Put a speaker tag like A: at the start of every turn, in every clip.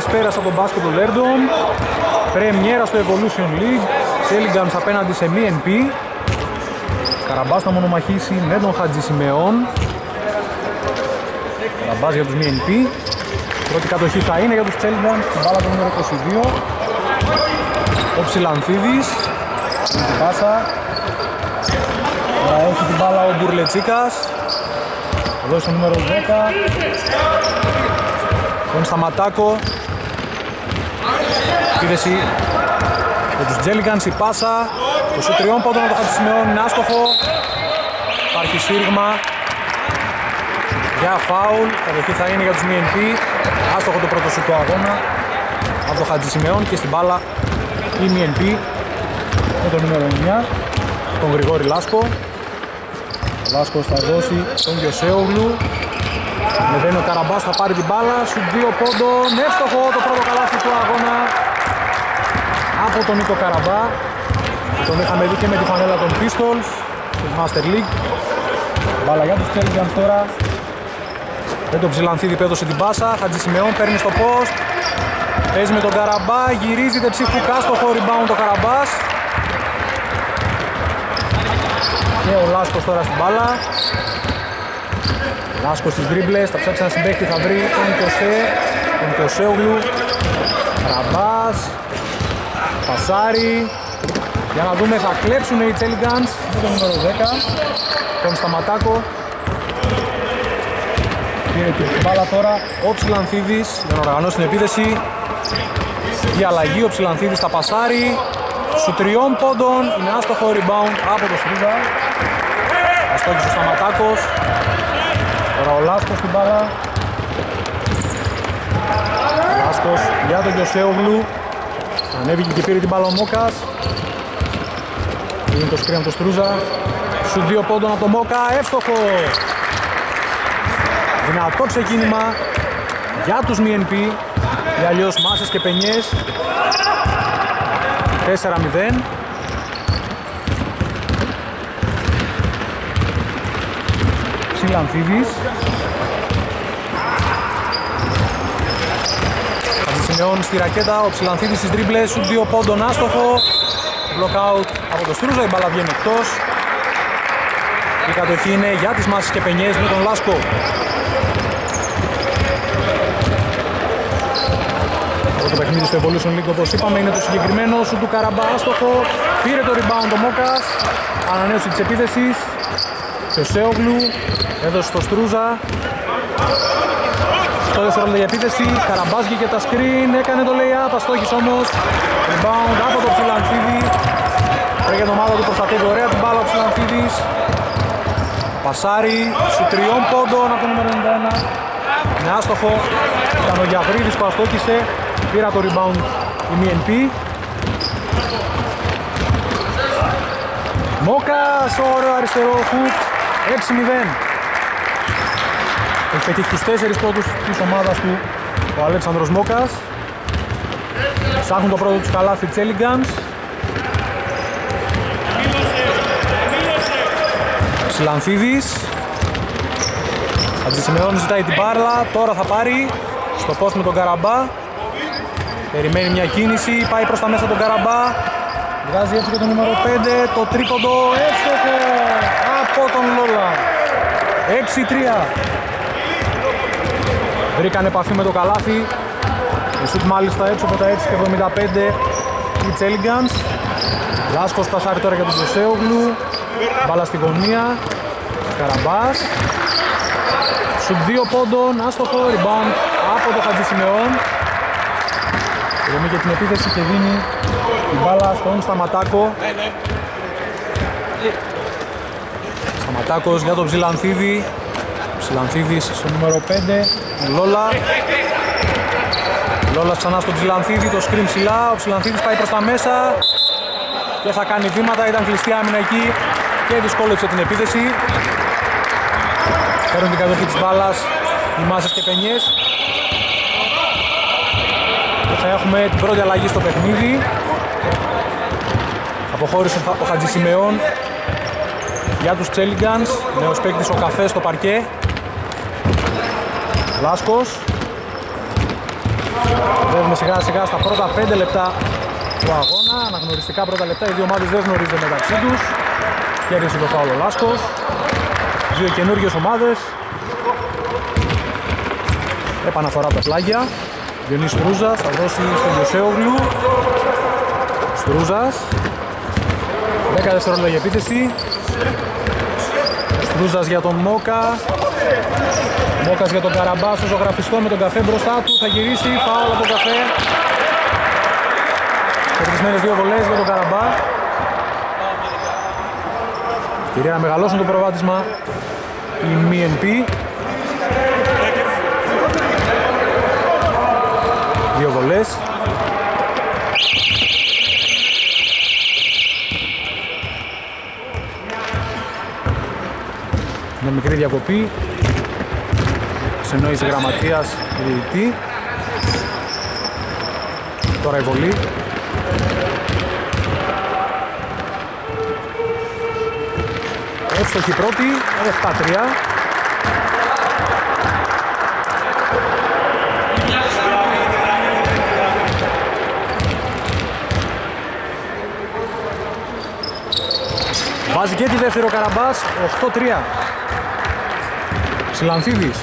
A: καλησπέρας από τον μπάσκετ του Lerdom. Πρεμιέρα στο Evolution League. Τσέλιγκανς απέναντι σε MNP. Καραμπάς θα μονομαχήσει με τον Χατζη Σιμεών. Καραμπάς για τους MNP. Πρώτη κατοχή θα είναι για τους Τσέλιγκανς. Την μπάλα το νούμερο 22. Ο Ψιλανθίδης. Την πάσα. Τώρα έχει την μπάλα ο Μπουρλετσίκας. Εδώ στο νούμερο 10. Τον Σταματάκο. Επίδεση για τους Τζέλιγκανς η πάσα. Το σου τριών πόντων από το Χατζησιμεών είναι άστοχο. Υπάρχει σύριγμα. Για φάουλ. Κατοχή θα είναι για τους MNP. Άστοχο το πρώτο σου του αγώνα. Από το Χατζησιμεών και στην μπάλα η MNP με το νούμερο 9 τον Γρηγόρη Λάσκο Λάσκος θα δώσει τον Γιωσέογλου Ανεβαίνει ο Καραμπάς θα πάρει την μπάλα σου δύο πόντων εύστοχο το πρώτο καλάθι του αγώνα από τον Νίκο Καραμπά τον είχαμε δει και με τη φανέλα των Pistols του Master League. Μπάλα για τους Τσέλιγκανς τώρα. Με τον Ψιλανθίδη που έδωσε την πάσα Χατζη Σιμεών παίρνει στο post. Παίζει με τον Καραμπά γυρίζει δεξιφουκά στο rebound το Καραμπάς. Και ο Λάσκος τώρα στην μπάλα. Λάσκος στις δρίμπλες, θα ψάξει ένα συμπαίχτη, θα βρει τον Κιωσέ, τον Κιωσέογλου. Καραμπάς Πασάρι. Για να δούμε θα κλέψουν οι Τσέλιγκανς με το νούμερο 10 τον Σταματάκο. Πήρε την μπάλα τώρα. Ο Ψηλανθίδης για να οργανώσει την επίδεση η αλλαγή ο Ψηλανθίδης θα πασάρει σου τριών πόντων. Είναι άστοχο rebound από το Στρίζα. Αστόχησε ο Σταματάκος. Τώρα ο Λάσκος στην μπάλα. Λάσκος για τον Γιωσέογλου ανέβηκε και πήρε την μπάλα ο Μόκας. Είναι το σκριν από το Στρούζα. Σου δύο πόντων από το Μόκα. Εύστοχο! Δυνατό ξεκίνημα για τους MNP ή αλλιώς μάσες και πενιές. 4-0 Ψιλανθίδης Αντισημεών στη ρακέτα, ο Ψιλανθίδης στις δρίμπλες, σου δύο πόντων άστοχο. Block out από το Στρούζα, η μπάλα βγαίνει εκτός. Η κατοχή είναι για τις μάσες και πενιές με τον Λάσκο. Το παιχνίδι στο Evolution League όπως είπαμε είναι το συγκεκριμένο. Σου του Καραμπά άστοχο. Πήρε το rebound ο Μόκας. Ανανέωση της επίθεσης. Και ο Σέογλου έδωσε στο Στρούζα το δεύτερο για επίθεση Καραμπάς βγήκε τα screen έκανε το lay-up αστόχης όμως. Rebound από το Ψιλανθίδη Πρέπει την ομάδα του προστατεύει ωραία την μπάλα ο Ψιλανθίδης Πασάρι σου τριών πόντων από το νούμερο 91 είναι άστοχο. Ήταν ο Γιαγρίδης που αστόχησε. Πήρα το rebound η MNP Μόκας, ωραίο αριστερό hook. 6-0 έχει πετύχει τους 4 πρώτους της ομάδας του ο Αλέξανδρος Μόκας. Ψάχνουν το πρώτο τους καλάθι Τσέλιγκανς Ψιλανθίδης Αντισημεών ζητάει την πάρλα, τώρα θα πάρει στο post με τον Καραμπά. Περιμένει μια κίνηση, πάει προς τα μέσα τον Καραμπά. Βγάζει έτσι και το νούμερο 5, το τρίποντο εύστοχο από τον Λόλα. 6-3 Βρήκαν επαφή με το καλάθι. Ο σουτ μάλιστα έξω από τα 6 και 75 οι Τσέλιγκανς. Λάσκος πασάρει τώρα για τον Ζεσέογλου Μπάλα στη γωνία. Καραμπάς. Σουτ 2 πόντων, άστοχο, rebound από το Χατζησιμεών Ηρεμεί και την επίθεση και δίνει την μπάλα στον Σταματάκο. Σταματάκος για τον Ψιλανθίδη. Ψιλανθίδης στο νούμερο 5. Λόλα. Λόλα ξανά στον Ψιλανθίδη, το σκριν ψηλά. Ο Ψιλανθίδης πάει προς τα μέσα και θα κάνει βήματα. Ήταν κλειστή άμυνα εκεί και δυσκόλεψε την επίθεση. Παίρνουν την κατοχή της μπάλας οι μάσες και πενιές θα έχουμε την πρώτη αλλαγή στο παιχνίδι. Αποχώρησε ο Χατζησιμεών για τους Τσέλιγκανς. Νέος παίκτης ο Καφές στο παρκέ. Λάσκος. Δεύουμε σιγά σιγά στα πρώτα 5 λεπτά του αγώνα. Αναγνωριστικά πρώτα λεπτά. Οι δύο ομάδες δεν γνωρίζονται μεταξύ τους. Κέρδισε το φάουλο Λάσκος. Δύο καινούργιες ομάδες. Επαναφορά από τα πλάγια. Διονύς Στρούζας θα δώσει στον Γιωσέογλου. Στρούζας. 10 δευτερόλεπτα για επίθεση. Στρούζας για τον Μόκα. Μόκας για τον Καραμπάς στο ζωγραφιστό με τον καφέ μπροστά του. Θα γυρίσει, φάουλ από τον καφέ. Κερδισμένες δύο βολές για τον Καραμπά. Ευκαιρία να μεγαλώσουν το προβάδισμα η MNP. Δύο βολές. Μια μικρή διακοπή. Συνόηση γραμματείας του διαιτητή. Τώρα η βολή. Εύστοχη πρώτη, 7-3. Βάζει και τη δεύτερη ο Καραμπάς, 8-3. Ψιλανθίδης.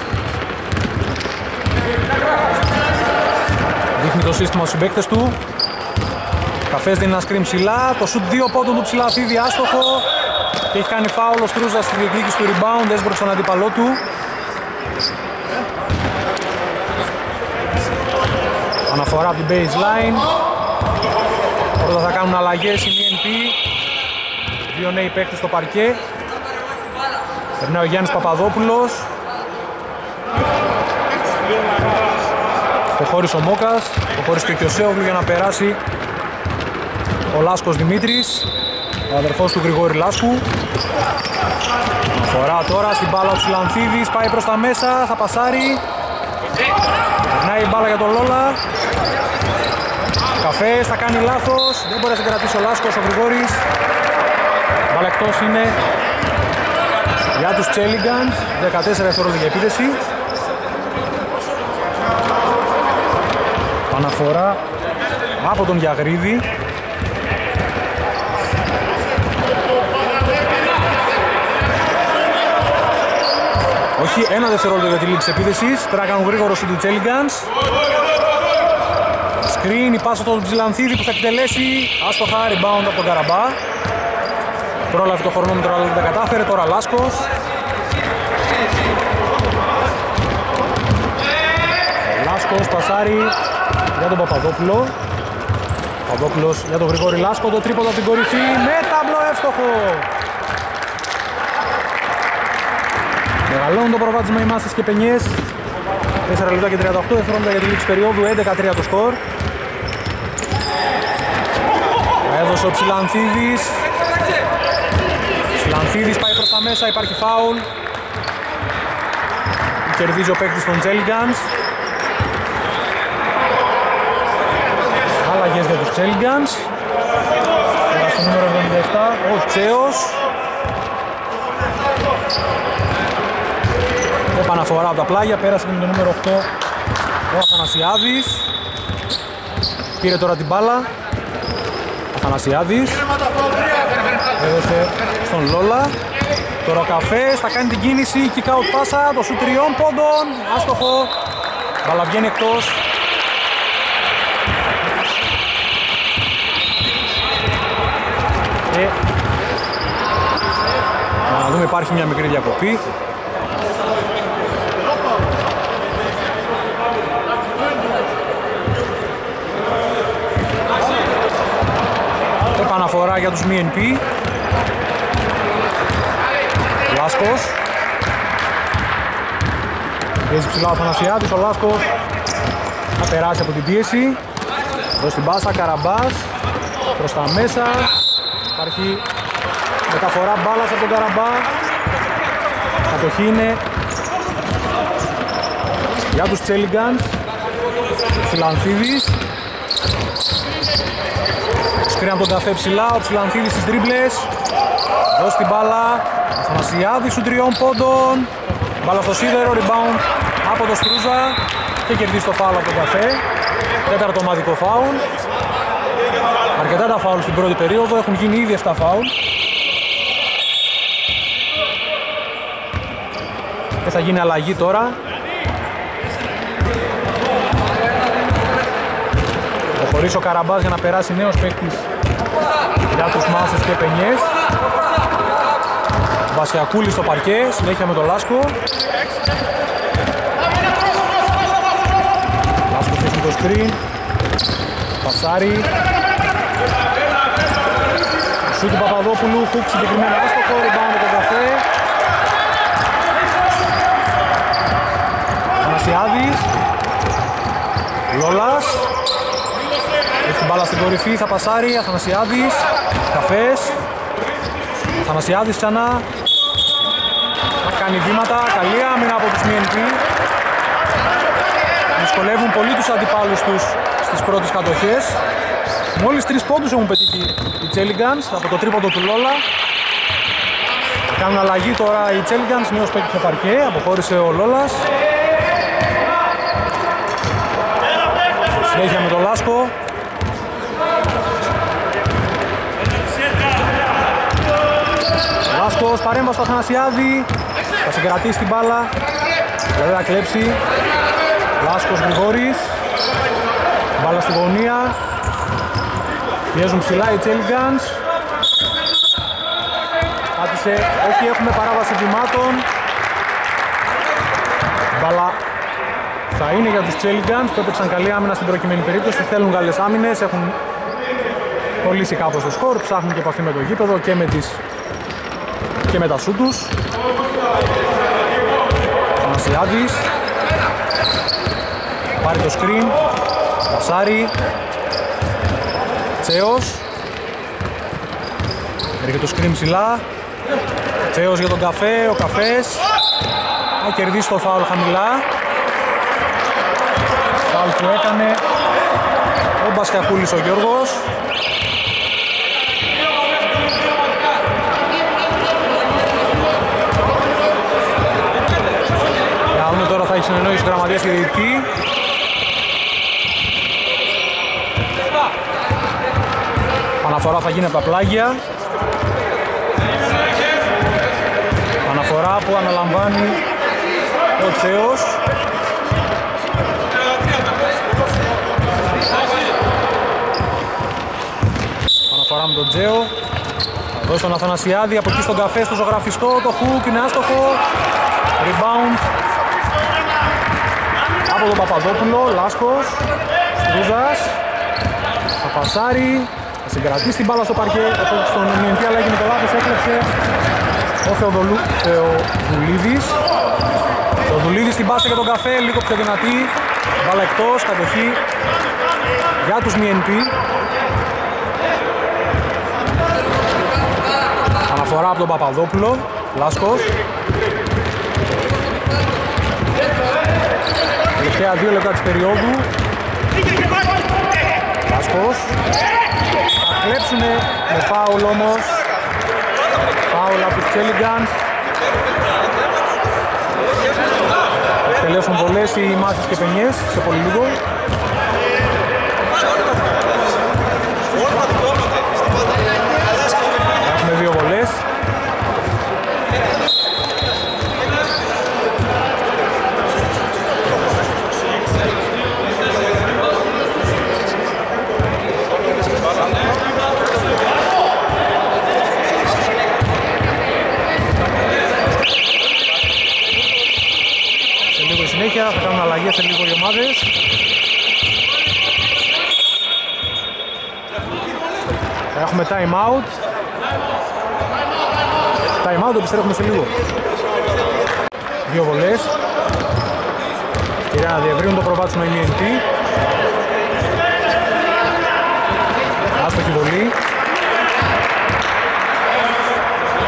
A: Το σύστημα στους συμπαίκτες του. Καφές δίνει ένα σκριν ψηλά. Το σουτ 2 πόντων του Ψηλανθίδη άστοχο. Και έχει κάνει φάουλο ο Στρούζας στη διεκδίκηση του rebound. Έσπρωξε τον αντίπαλό του. Αναφορά από την baseline. Πρώτα θα κάνουν αλλαγές η MNP. Δύο νέοι παίκτες στο παρκέ. Περνάει ο Γιάννης Παπαδόπουλος. Προχώρησε ο Μόκας, προχώρησε και ο Κιωσέογλου για να περάσει ο Λάσκος Δημήτρης, ο αδερφός του Γρηγόρη Λάσκου. Φορά τώρα στην μπάλα ο Ψιλανθίδης, πάει προς τα μέσα, θα πασάρει. Περνάει η μπάλα για τον Λόλα. Καφές, θα κάνει λάθος, δεν μπορεί να κρατήσει ο Λάσκος, ο Γρηγόρης. Μπάλα εκτός είναι για τους Τσέλιγκανς, 14 δευτερόλεπτα για επίδεση. Αναφορά από τον Γιαγρίδη. Όχι, ένα δευτερόλεπτο για τη λήξη επίδεσης. Πρέπει να κάνουν γρήγορο του Τσέλιγκανς. Σκριν, η πάσα του Ψιλανθίδη που θα εκτελέσει. Άστοχα, rebound από τον Καραμπά. Πρόλαβε το χρονόμετρο αλλά δεν τα κατάφερε. Τώρα Λάσκος. Λάσκος πασάρει για τον Παπαδόπουλο. Παπαδόπουλος για τον Γρηγόρη Λάσκο, το τρίποδο από την κορυφή με ταμπλό εύστοχο. Μεγαλώνουν το προβάδισμα οι Μάσες και Πενιές. 4 λεπτά και 38 δευτερόλεπτα για τη λήξη περίοδου, 11-3 το σκορ. Έδωσε ο Ψιλανθίδης. Ψιλανθίδης πάει προς τα μέσα, υπάρχει φάουλ. Κερδίζει ο παίκτης των Τζέλιγκανς. αλλαγές για τους Τσέλιγκανς. Τώρα στο νούμερο 77 ο Τσέος. Επαναφορά από τα πλάγια, πέρασε και με το νούμερο 8 ο Αθανασιάδης. Πήρε τώρα την μπάλα. Αθανασιάδης. Έδωσε στον Λόλα. Τώρα ο Καφές θα κάνει την κίνηση, kick out πάσα, το σου τριών πόντων, άστοχο. Μπάλα βγαίνει εκτός, δούμε υπάρχει μια μικρή διακοπή. Επαναφορά για τους MNP Λάσκος. Πιέζει ψηλά ο Θανασιάδης, ο Λάσκος. Θα περάσει από την πίεση. Εδώ στην πάσα, Καραμπάς. Προς τα μέσα. Υπάρχει μεταφορά μπάλας από τον Καραμπά. Κατοχή είναι για τους Τσέλιγκαν. Ψιλανθίδης. Σκρίνει από τον καφέ ψηλά, ο Ψιλανθίδης στις τρίπλες. Δώσει την μπάλα. Αθανασιάδης σου τριών πόντων. Μπάλα στο σίδερο, rebound από το Στρούζα. και κερδίσει το φάουλ από τον καφέ. Τέταρτο ομαδικό φάουλ. Αρκετά τα φάουλ στην πρώτη περίοδο, έχουν γίνει ήδη 7 φάουλ. Και θα γίνει αλλαγή τώρα. Χωρίς ο Καραμπάς για να περάσει νέος παίκτης για τους Μάσες και Πενιές. Βασιακούλη στο παρκέ, συνέχεια με τον Λάσκο. Λάσκο φτιάχνει το screen. Πασάρι. Σου του Παπαδόπουλου, χουκ συγκεκριμένα άστοχο, rebound με τον καφέ. Ανασιάδης. Λόλας. Έχει την μπάλα στην κορυφή, θα πασάρει, Αθανασιάδης. Καφές. Αθανασιάδης ξανά. Θα κάνει βήματα, καλή άμυνα από τους MNP. Δυσκολεύουν πολύ τους αντιπάλους τους στις πρώτες κατοχές. Μόλις τρεις πόντους έχουν πετύχει οι Τσέλιγκανς από το τρίποντο του Λόλα. Κάνουν αλλαγή τώρα οι Τσέλιγκανς, νέος παίκτης σε παρκέ, αποχώρησε ο Λόλας. Συνέχεια με τον Λάσκο. Λάσκος, παρέμβαση στο Αθανασιάδη. Θα συγκρατήσει την μπάλα. Δηλαδή θα κλέψει. Λάσκος Γρηγόρης. Μπάλα στη γωνία. Πιέζουν ψηλά οι Τσέλιγκανς. Πάτησε. Όχι, έχουμε παράβαση βημάτων. Μπάλα θα είναι για τους Τσέλιγκανς που έπαιξαν καλή άμυνα στην προκειμένη περίπτωση. Θέλουν καλές άμυνες, έχουν κολλήσει κάπως το σκορ, ψάχνουν και επαφή με το γήπεδο και με, τις... και με τα σου τους. Θανασιάδης. Πάρει το screen. Πασάρι. Τσέος. Έρχεται το screen ψηλά. Τσέος για τον καφέ, ο καφές. Θα κερδίσει το φάουλ χαμηλά. Φάουλ που έκανε ο Μπασκακούλης ο Γιώργος. Για δούμε τώρα θα έχει συνεννόηση γραμματείας και διετή. Αναφορά θα γίνει από τα πλάγια. Αναφορά που αναλαμβάνει ο Τσέος. Αναφορά με τον Τζέο. Θα δώσει τον Αθανασιάδη από εκεί στον καφέ στο ζωγραφιστό. Το χουκ είναι άστοχο. Rebound. Από τον Παπαδόπουλο. Λάσκος. Στρούζας. Θα πασάρει. Θα συγκρατήσει την μπάλα στο παρκέ. Στον Μιεντή αλλά έγινε το λάθος. Έκλεψε ο Θεοδολου... Θεοδουλίδης. Θεοδουλίδης στην πάσα για τον καφέ. Λίγο πιο δυνατή. Μπάλα εκτός. Κατοχή για τους MNP. Αναφορά από τον Παπαδόπουλο. Λάσκος. Τελευταία δύο λεπτά της περίοδου. Λάσκος. Θα κλέψουνε με φάουλ όμως. Φάουλ από τους Τσέλιγκανς. Τελέσουν πολλές οι μάχες και πενιές σε πολύ λίγο. Αλλαγές σε λίγο οι ομάδες. Θα έχουμε time out. Time out, επιστρέφουμε σε λίγο. Δύο βολές. Κυρία να διευρύνουν το προβάτισμα η MNT. Άστοχη βολή.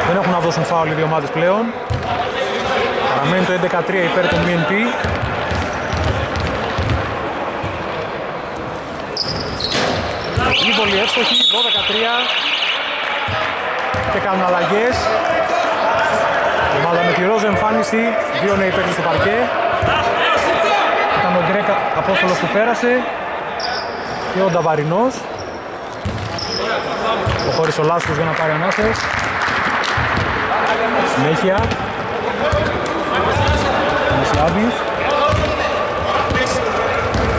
A: Δεν έχουν να δώσουν φάουλ οι δύο ομάδες πλέον. Παραμένει το 11-3 υπέρ των MNP. Η βολή εύστοχη, 12-3 και κάνουν αλλαγές. Η ομάδα με τη ρόζα εμφάνιση, δύο νέοι παίκτες στο παρκέ. Ήταν ο Γκρέκα Απόστολος που πέρασε και ο Νταβαρινός. Προχώρησε ο Λάσκος για να πάρει ανάσες. Συνέχεια. Μεσιάδης.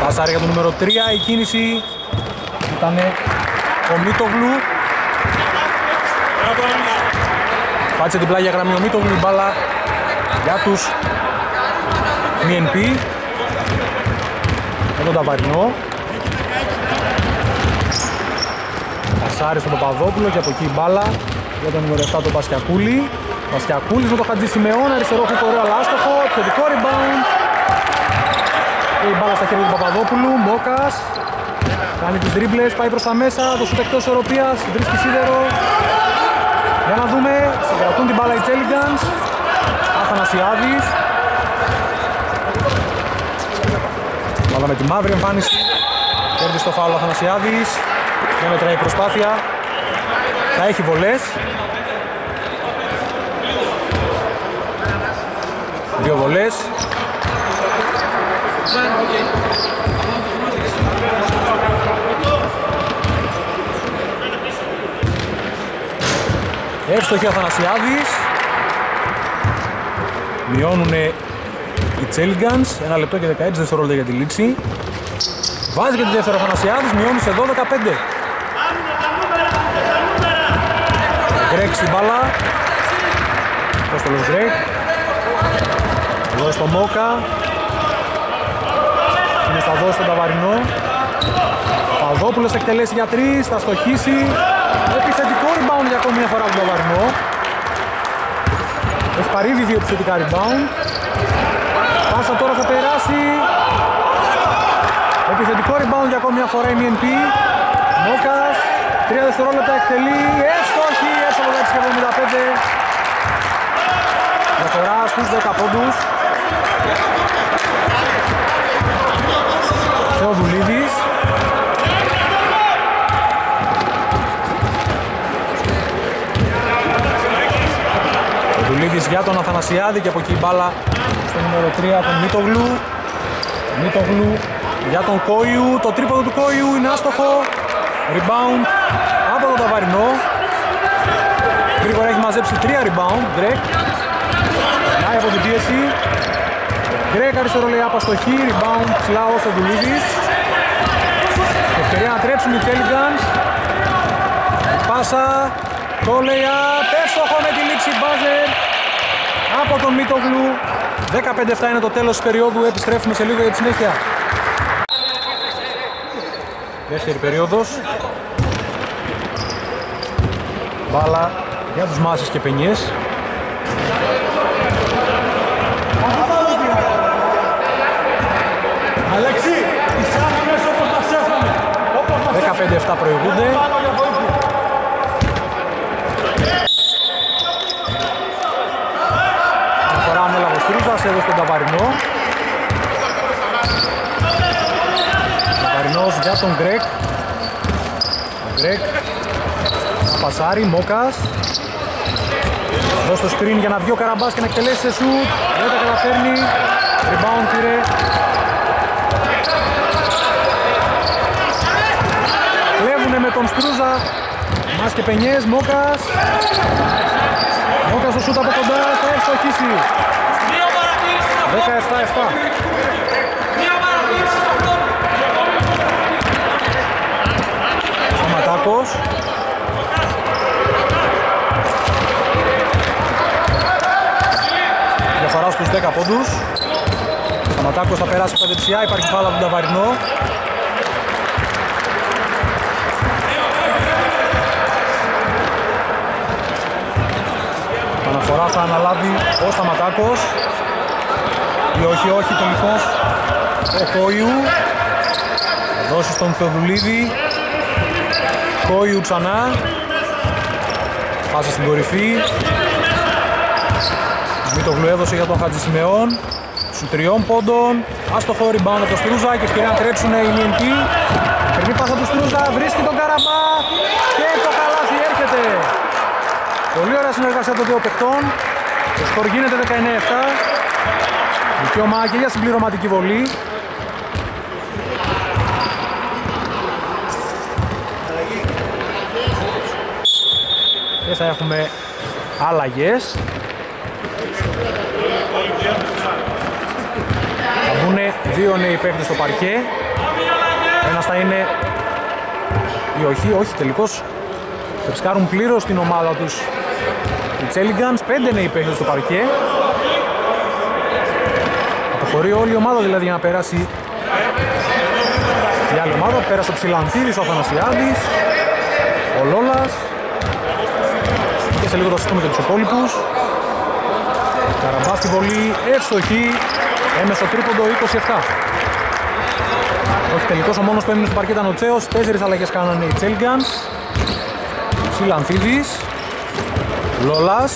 A: Πασάρι για το νούμερο 3. Η κίνηση ήταν ο Μίτογλου. Πάτσε την πλάγια γραμμή ο Μίτογλου, μπάλα για τους MNP. Με τον Ταβαρινό. Πασάρι στον Παπαδόπουλο και από εκεί η μπάλα για τον νούμερο 7 τον Πασκιακούλη. Πασκιακούλης με το Χατζη Σιμεών, αριστερό χουκ ωραίο αλάστοχο, επιθετικό rebound. Και η μπάλα στα χέρια του Παπαδόπουλου, Μόκας. Κάνει τις δρίμπλες, πάει προς τα μέσα, το σούτ εκτός οροπίας, βρίσκει σίδερο. Για να δούμε, συγκρατούν την μπάλα οι Τσέλιγκανς. Αθανασιάδης. Μπάλα με τη μαύρη εμφάνιση. Κέρδισε το φάουλο Αθανασιάδης. Δεν μετράει η προσπάθεια. Θα έχει βολές. Δύο βολές. Εύστοχη ο Αθανασιάδης. Μειώνουν οι Τσέλιγκανς. Ένα λεπτό και 16 δευτερόλεπτα για τη λήξη. Βάζει και τη δεύτερη ο Αθανασιάδης. Μειώνει σε 12-15. Γκρέκ στην μπάλα. Κώστολος Γκρέκ; Εδώ στο Μόκα. Είναι στα δώσει τον Ταβαρινό. Παδόπουλος εκτελέσει για τρεις, θα στοχίσει. Επιθετικό rebound για ακόμη μια φορά από τον Ταβαρινό. Έχει πάρει ήδη δύο επιθετικά rebound. Πάσα τώρα θα περάσει. Επιθετικό rebound για ακόμη μια φορά η MNP. Μόκας. Τρία δευτερόλεπτα εκτελεί. Εύστοχη. Έτσι από 75. Διαφορά στους 10 πόντους. Θεοδουλίδης. Θεοδουλίδης για τον Αθανασιάδη και από εκεί η μπάλα στο νούμερο 3 τον Μίτογλου. Μίτογλου για τον Κόιου. Το τρίποδο του Κόιου είναι άστοχο. Rebound από τον Ταβαρινό. Γρήγορα έχει μαζέψει 3 rebound. Γκρέκ. Περνάει από την πίεση. Γκρέκ αριστερό λέει απαστοχή. Rebound ψηλά ο Θεοδουλίδης. Ευκαιρία να τρέψουν οι Pelicans. Πάσα. Το λέει απέστοχο με τη λήξη μπάζερ από τον Μίτογλου. 15-7 είναι το τέλος της περίοδου. Επιστρέφουμε σε λίγο για τη συνέχεια. Δεύτερη περίοδος. Μπάλα για τους Μάσες και Πενιές.
B: Αλέξη, εισάγαμες όπως μας έφαμε. Όπως μας
A: 15-7 προηγούνται. Αφορά ο Μέλαγος Τρούζας, έδωσε τον Ταβαρινό. Ταβαρινός για τον Γκρέκ. Ο Γκρέκ. Πασάρι, Μόκας. Δώσει το screen για να βγει ο Καραμπάς και να εκτελέσει σε σουτ. Δεν τα καταφέρνει. Rebound πήρε. Κλέβουνε με τον Στρούζα. Μας και Πενιές, Μόκας. Μόκας το σούτ από κοντά, θα ευστοχίσει. 17-7. Σταματάκος. Στους 10 πόντους. Σταματάκος θα περάσει από τα δεξιά, υπάρχει φάλα από τον Ταβαρινό. Αναφορά θα αναλάβει ο Σταματάκος. Ή όχι, όχι, τελικώς ο Κόιου. Θα δώσει στον Θεοδουλίδη. Κόιου ξανά. Πάσα στην κορυφή. Βιτογλου έδωσε για τον Χατζησιμεών. Σου τριών πόντων. Άστοχο rebound από το Στρούζα και ευκαιρία να τρέψουν οι Λιενκοί. Περνή πάσα του Στρούζα, βρίσκει τον Καραμπά και το καλάθι έρχεται. Πολύ ωραία συνεργασία των δύο παιχτών. Το σκορ γίνεται 19-7. Δικαίωμα και για συμπληρωματική βολή. Και θα έχουμε άλλαγες. Δύο νέοι παίχτες στο παρκέ. Ένας θα είναι ή όχι, όχι τελικώς φρεσκάρουν πλήρως την ομάδα τους οι Τσέλιγκανς, πέντε νέοι παίχτες στο παρκέ. Αποχωρεί όλη η ομάδα δηλαδή για να περάσει η άλλη ομάδα. Πέρασε ο Ψηλανθήρης, ο Αθανασιάδης, ο Λόλας και σε λίγο θα συζητούμε και τους υπόλοιπους. Καραμπάς στη βολή, εύστοχη, έμεσο τρίποντο 27. Όχι τελικός, ο μόνος που έμεινε στο παρκέ ήταν ο Τσέος, τέσσερις αλλαγές κάνανε οι Τσέλγκανς. Ψηλανθίδης, Λόλας,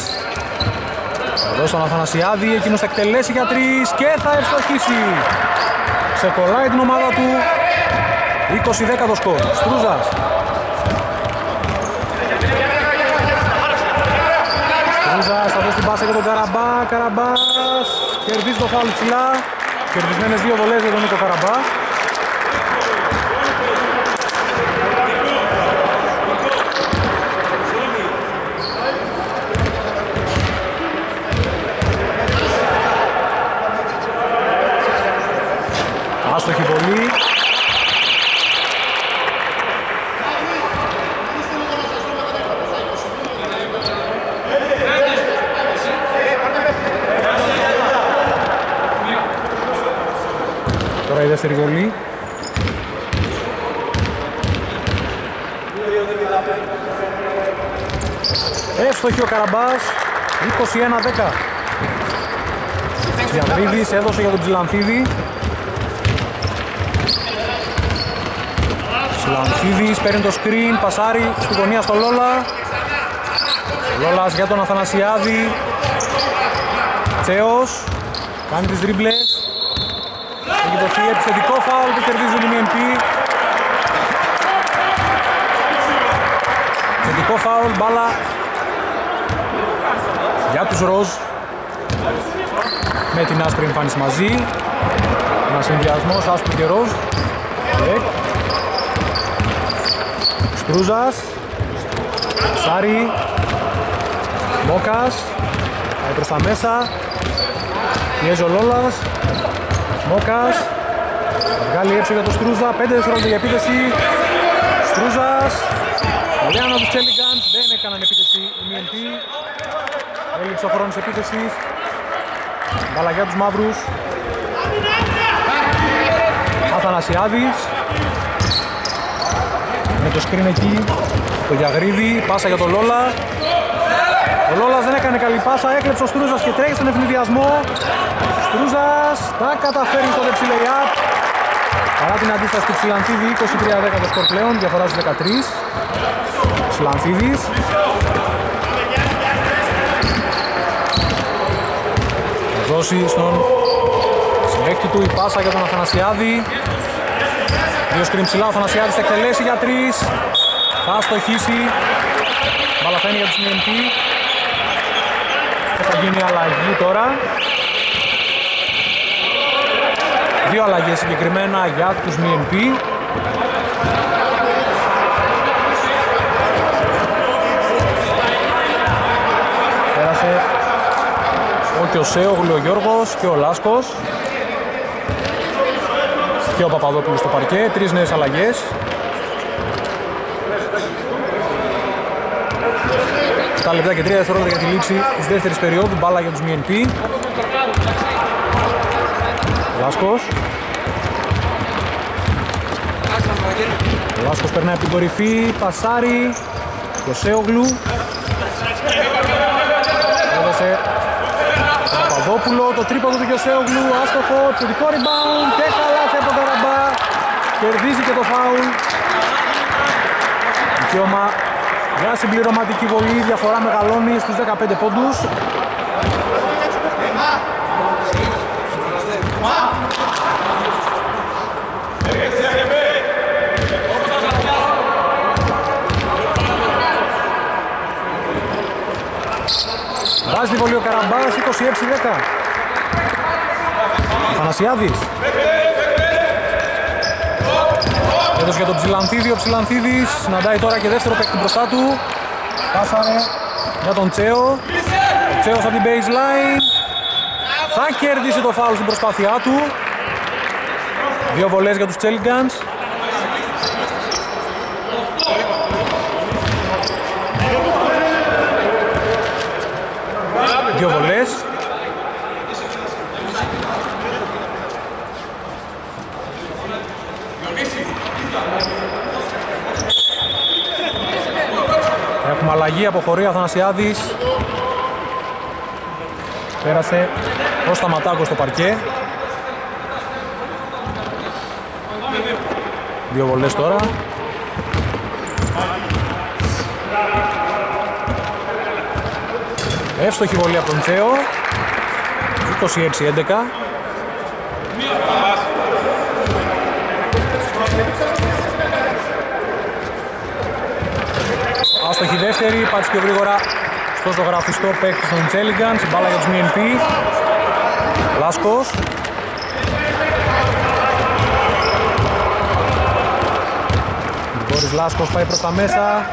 A: εδώ στον Αθανασιάδη, εκείνος θα εκτελέσει για τρεις και θα ευστοχίσει. Ξεκολλάει την ομάδα του, 20-10 το σκορ. Στρούζας. Στρούζας θα δώσει την πάσα για τον Καραμπά, Καραμπάς κερδίζει το φάουλ ψηλά. Κερδισμένες δύο βολές για τον Νίκο Καραμπά. Άστοχη βολή. Τώρα η δεύτερη βολή. Εύστοχη ο Καραμπάς, 21-10. Διαβρίδης έδωσε για τον Τζιλανθίδη. Τζιλανθίδης παίρνει το screen, πασάρει στη γωνία στο Λόλα. Λόλας για τον Αθανασιάδη. Τσέος, κάνει τις δρίμπλες. Έχει δοθεί επιθετικό φάουλ που κερδίζουν οι MNP. Επιθετικό φάουλ, μπάλα για τους Ροζ. Με την άσπρη εμφάνιση μαζί. Ένας συνδυασμός άσπρη και ροζ. Εκ. Στρούζας. Σάρι. Μόκας. Πάει προς τα μέσα. Πιέζει ο Λόλας. Μόκας. Θα βγάλει έξω για τον Στρούζα. 5 δευτερόλεπτα για επίθεση. Στρούζας. Πολύ άνω τους Τσέλιγκαντς. Δεν έκαναν επίθεση οι MNP. Έλειξε ο χρόνος επίθεσης. Μπάλα για τους μαύρους. Αθανασιάδης. Με το screen εκεί. Το Γιαγρίδη. Πάσα για τον Λόλα. Ο Λόλας δεν έκανε καλή πάσα. Έκλεψε ο Στρούζας και τρέχει στον ευνηδιασμό. Στρούζας τα καταφέρει στο δεξιλεριάτ. Παρά την αντίσταση του Ψηλανθίδη, 23-10 το σκορ πλέον, διαφορά στους 13. Ψηλανθίδης. Δώσει στον συμπέκτη του η πάσα για τον Αθανασιάδη. Δύο σκριν ψηλά, ο Αθανασιάδης θα εκτελέσει για τρεις. Θα στοχίσει. Μπάλα φαίνει για τους MNP. Θα γίνει αλλαγή τώρα. Δύο αλλαγές συγκεκριμένα για τους MNP. Ο Κιωσέογλου, ο Γιώργος και ο Λάσκος. Και ο Παπαδόπουλος στο παρκέ. Τρεις νέες αλλαγές. Τα λεπτά και 3 δευτερόλεπτα για τη λήξη της δεύτερης περίοδου. Μπάλα για τους MNP. Λάσκος. Ο Λάσκος περνάει από την κορυφή, πασάρι, Κωσέογλου. Έδωσε το Παπαδόπουλο, το τρίποδο του Κωσέογλου, άστοχο, τσουδικό rebound και καλάθι από τον Καραμπά. Κερδίζει και το φάουλ. Δικαίωμα για συμπληρωματική βολή, διαφορά μεγαλώνει στους 15 πόντους. Βάζει τη βολή ο Καραμπάς, 26-10. Θανασιάδης. Έδωσε για τον Ψηλανθίδη, ο Ψηλανθίδης συναντάει τώρα και δεύτερο παίκτη μπροστά του. Πάσαρε για τον Τσέο. Ο Τσέος από την baseline. Θα κερδίσει το φάουλ στην προσπάθειά του. Δύο βολές για τους Τσέλιγκανς. Δύο βολές. Έχουμε αλλαγή από χωρία Αθανασιάδης. Πέρασε ο Σταματάκος στο παρκέ. Δύο βολές τώρα. Εύστοχη βολή από τον Τσέο. 26-11. Άστοχη δεύτερη, πάτησε πιο γρήγορα στο ζωγραφιστό παίκτη των Τσέλιγκαν, μπάλα για τους MNP. Λάσκος. Μπόρις Λάσκος πάει προς τα μέσα.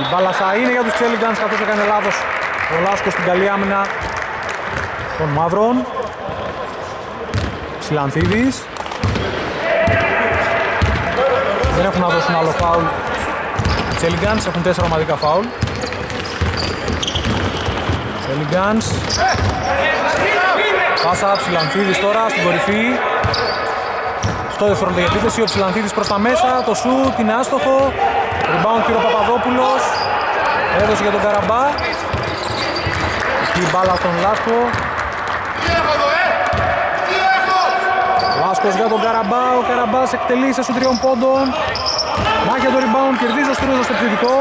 A: Η μπάλα θα είναι για τους Τσέλιγκανς καθώς έκανε λάθος ο Λάσκος στην καλή άμυνα των Μαύρων. Ψιλανθίδης. Δεν έχουν να δώσουν άλλο φάουλ οι Τσέλιγκανς, έχουν τέσσερα ομαδικά φάουλ. Τσέλιγκανς. Πάσα Ψιλανθίδης τώρα στην κορυφή. Στο δευτερόλεπτο για επίθεση, ο Ψιλανθίδης προς τα μέσα, το σουτ είναι άστοχο. Rebound κύριο Παπαδόπουλος. Έδωσε για τον Καραμπά. Εκεί η μπάλα στον Λάσκο. Λάσκος για τον Καραμπά. Ο Καραμπάς εκτελεί σε σου τριών πόντων. Μάχη για το rebound. Κερδίζει ο Στρούζος στο επιθετικό.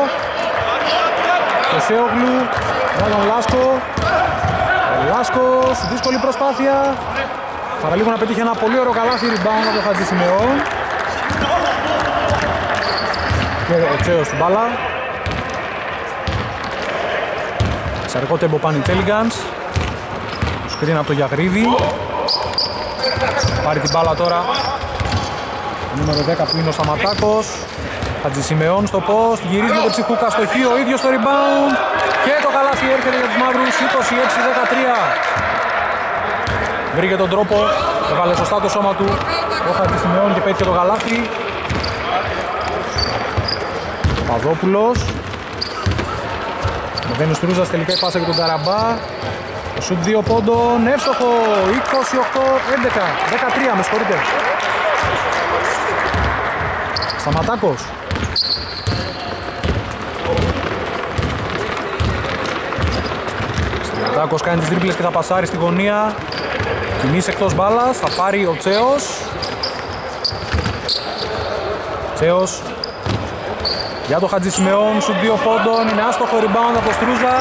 A: Το Σέογλου για τον Λάσκο. Ο Λάσκος, δύσκολη προσπάθεια. Παραλίγο να πετύχει ένα πολύ ωραίο καλάθι rebound από το Χατζη Σιμεών. Και ο Τσέος στην μπάλα. Σε αργό τέμπο πάνε οι Τέλιγκανς. Σκριν από το Γιαγρίδη. Πάρει την μπάλα τώρα. Ο νούμερο 10 που είναι ο Σταματάκος. Χατζησιμεών στο post. Γυρίζει με το Τσιχούκα στο χείο. Ο ίδιος στο rebound. Και το καλάθι έρχεται για τους Μαύρους. 26-13. Βρήκε τον τρόπο. Έβαλε σωστά το σώμα του. Ο Χατζησιμεών και πέτυχε το καλάθι. Παδόπουλος. Μεβαίνει ο Στρούζας τελικά η πάσα για τον Καραμπά. Το σουτ 2 πόντων, εύστοχο, 28-11, 13 με συγχωρείτε. Σταματάκος. Σταματάκος κάνει τις τρίπλες και θα πασάρει στη γωνία. Κινείς εκτός μπάλας, θα πάρει ο Τσέος. Τσέος για το Χατζη Σιμεών, σου δύο πόντων, είναι άστοχο rebound από το Στρούζα.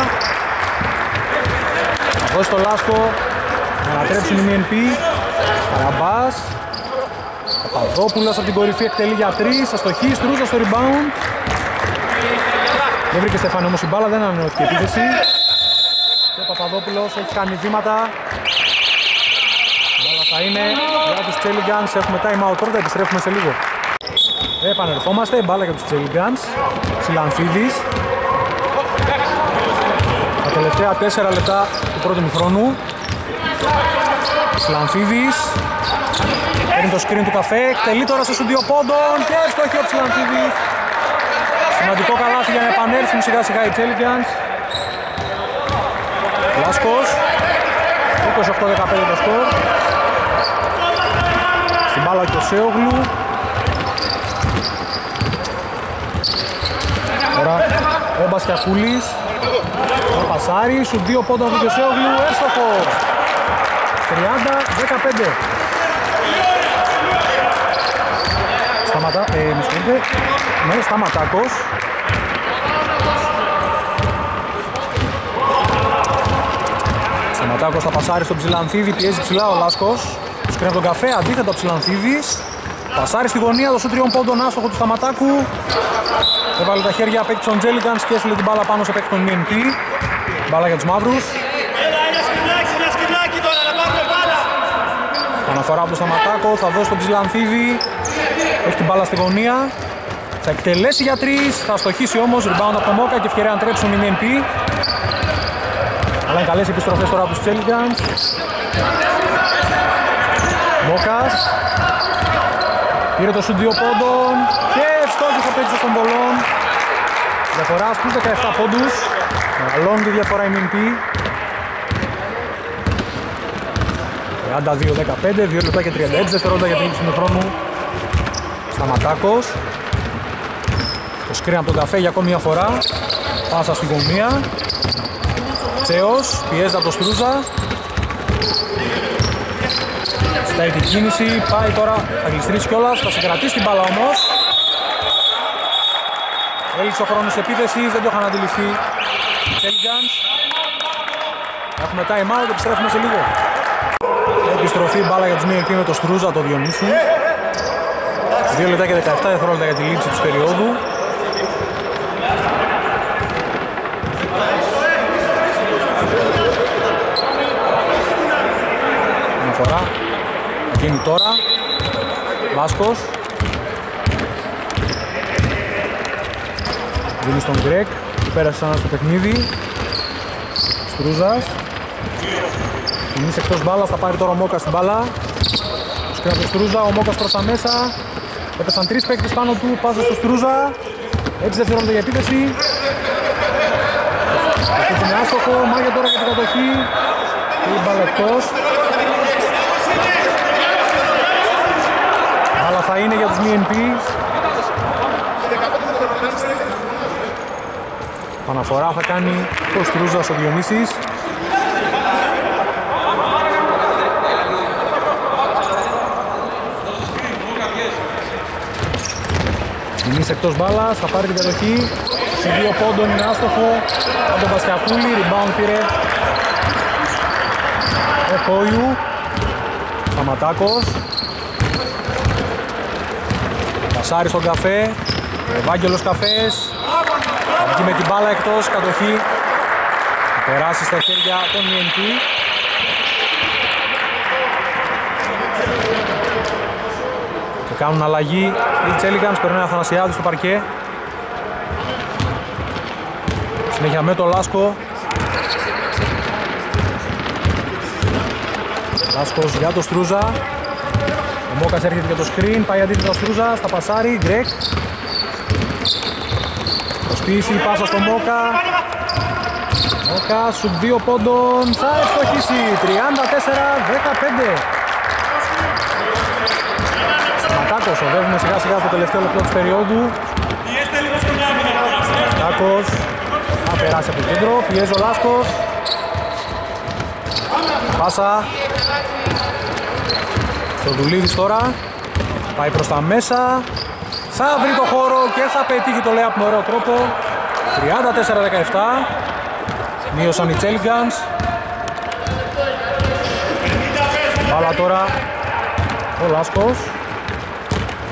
A: Θα δώσει το Λάσκο, να ανατρέψουν οι MNP. Καραμπάς. Παπαδόπουλος από την κορυφή εκτελεί για τρεις, αστοχή, Στρούζα στο rebound. Δεν βρήκε Στεφάνη όμως η μπάλα, δεν ανανεώθηκε η επίθεση. Και ο Παπαδόπουλος έχει κάνει βήματα. Η μπάλα θα είναι για τους Τσέλιγκανς, έχουμε time out τώρα, επιστρέφουμε σε λίγο. Επανερχόμαστε, μπάλα για τους Τσέλιγκανς, Τσιλανθίδης. Τα τελευταία 4 λεπτά του πρώτου χρόνου. Τσιλανθίδης. Παίρνει το screen του καφέ, εκτελεί τώρα στο σου δύο πόντων και εύστοχη ο Τσιλανθίδης. Σημαντικό καλάθι για να επανέλθουν σιγά σιγά οι Τσέλιγκανς. Λάσκος. 28-15 το σκορ. Στην μπάλα και ο Σέογλου. Τώρα ο Μπασκιακούλης Ο Πασάρης, σου δύο πόντων του Κεσέογλου, έστοχο 30-15 Σταματά, ε, με συγχωρείτε Ναι, Σταματάκος Σταματάκος θα πασάρει στον Ψηλανθίδη, πιέζει ψηλά ο Λάσκος Σκρίνει τον καφέ, αντίθετα ο Ψηλανθίδης Πασάρει στη γωνία, το σου τριών πόντων άστοχο του Σταματάκου Έβαλε τα χέρια παίκτη των Τζέλικανς και έστειλε την μπάλα πάνω σε παίκτη των MNP. Μπάλα για τους μαύρους. Αναφορά από το Σταματάκο, θα δώσει τον Ψηλανθίδη. Έχει την μπάλα στη γωνία. Θα εκτελέσει για τρεις, θα στοχίσει όμως, rebound από το Μόκα και ευκαιρία να τρέψουν οι MNP. Αλλά είναι καλές επιστροφές τώρα από τους Τσέλιγκανς. Μόκας. Πήρε το σουτ 2 πόντων και ευστόχησε απέξω των πολλών. Διαφορά στους 17 πόντους. Μεγαλώνει τη διαφορά η MNP. 32-15, 2 λεπτά και 36 δευτερόλεπτα για την λήξη του χρόνου. Σταματάκος. Το σκριν από τον καφέ για ακόμη μια φορά. Πάσα στη γωνία. Τσέος, πιέζει από το Στρούζα. Στάει την κίνηση, πάει τώρα, θα γλιστρήσει κιόλας, θα συγκρατήσει την μπάλα όμως. Έλειξε ο χρόνος επίθεσης, δεν το είχαν αντιληφθεί. Τσέλιγκανς. Έχουμε time out, επιστρέφουμε σε λίγο. Επιστροφή μπάλα για τους μία με το Στρούζα, το Διονύσου. 2 λεπτά και 17 δευτερόλεπτα για τη λήξη της περίοδου. Μια φορά. Γίνει τώρα. Βάσκος. Δίνει στον Γκρέκ. Πέρασε σαν στο παιχνίδι. Στρούζας. Κινήσει εκτός μπάλας, θα πάρει τώρα ο Μόκας στην μπάλα. Σκρίνει από το Στρούζα, ο Μόκας προς τα μέσα. Έπεσαν τρεις παίκτες πάνω του, πάσα στο Στρούζα. Έτσι δευτερόλεπτα για επίθεση. Αυτό είναι άστοχο, μάγια τώρα για την κατοχή. Και η μπάλα εκτός. Αλλά θα είναι για τους MNP. Παναφορά θα κάνει ο Στρούζας ο Διονύσης. Κινήσει εκτός μπάλας, θα πάρει την κατοχή. Σε δύο πόντων είναι άστοχο. Από τον Πασχιακούλη, rebound πήρε ο Κόιου. Σταματάκος. Πασάρι στον καφέ. Ευάγγελος καφές. Θα βγει με την μπάλα εκτός, κατοχή. Θα περάσει στα χέρια των ENT. Και κάνουν αλλαγή οι Τσέλιγκανς, περνάει Αθανασιάδης στο παρκέ. Συνέχεια με το Λάσκο. Λάσκος για το Στρούζα. Ο Μόκας έρχεται για το screen, πάει αντίθετα ο Στρούζα, στα πασάρι, Γκρέκ. Προσποιήσει η πάσα στο Μόκα. Μόκα, σου δύο πόντων, θα ευστοχίσει, 34-15. Σταματάκος, οδεύουμε σιγά σιγά στο τελευταίο λεπτό της περίοδου. Σταματάκος, θα περάσει από το κέντρο, πιέζει ο Λάσκος. Πάσα. Το Δουλίδης τώρα. Πάει προς τα μέσα. Θα βρει το χώρο και θα πετύχει το layup με ωραίο τρόπο. 34-17. Μείωσαν οι Τσέλιγκανς. Μπάλα τώρα ο Λάσκος.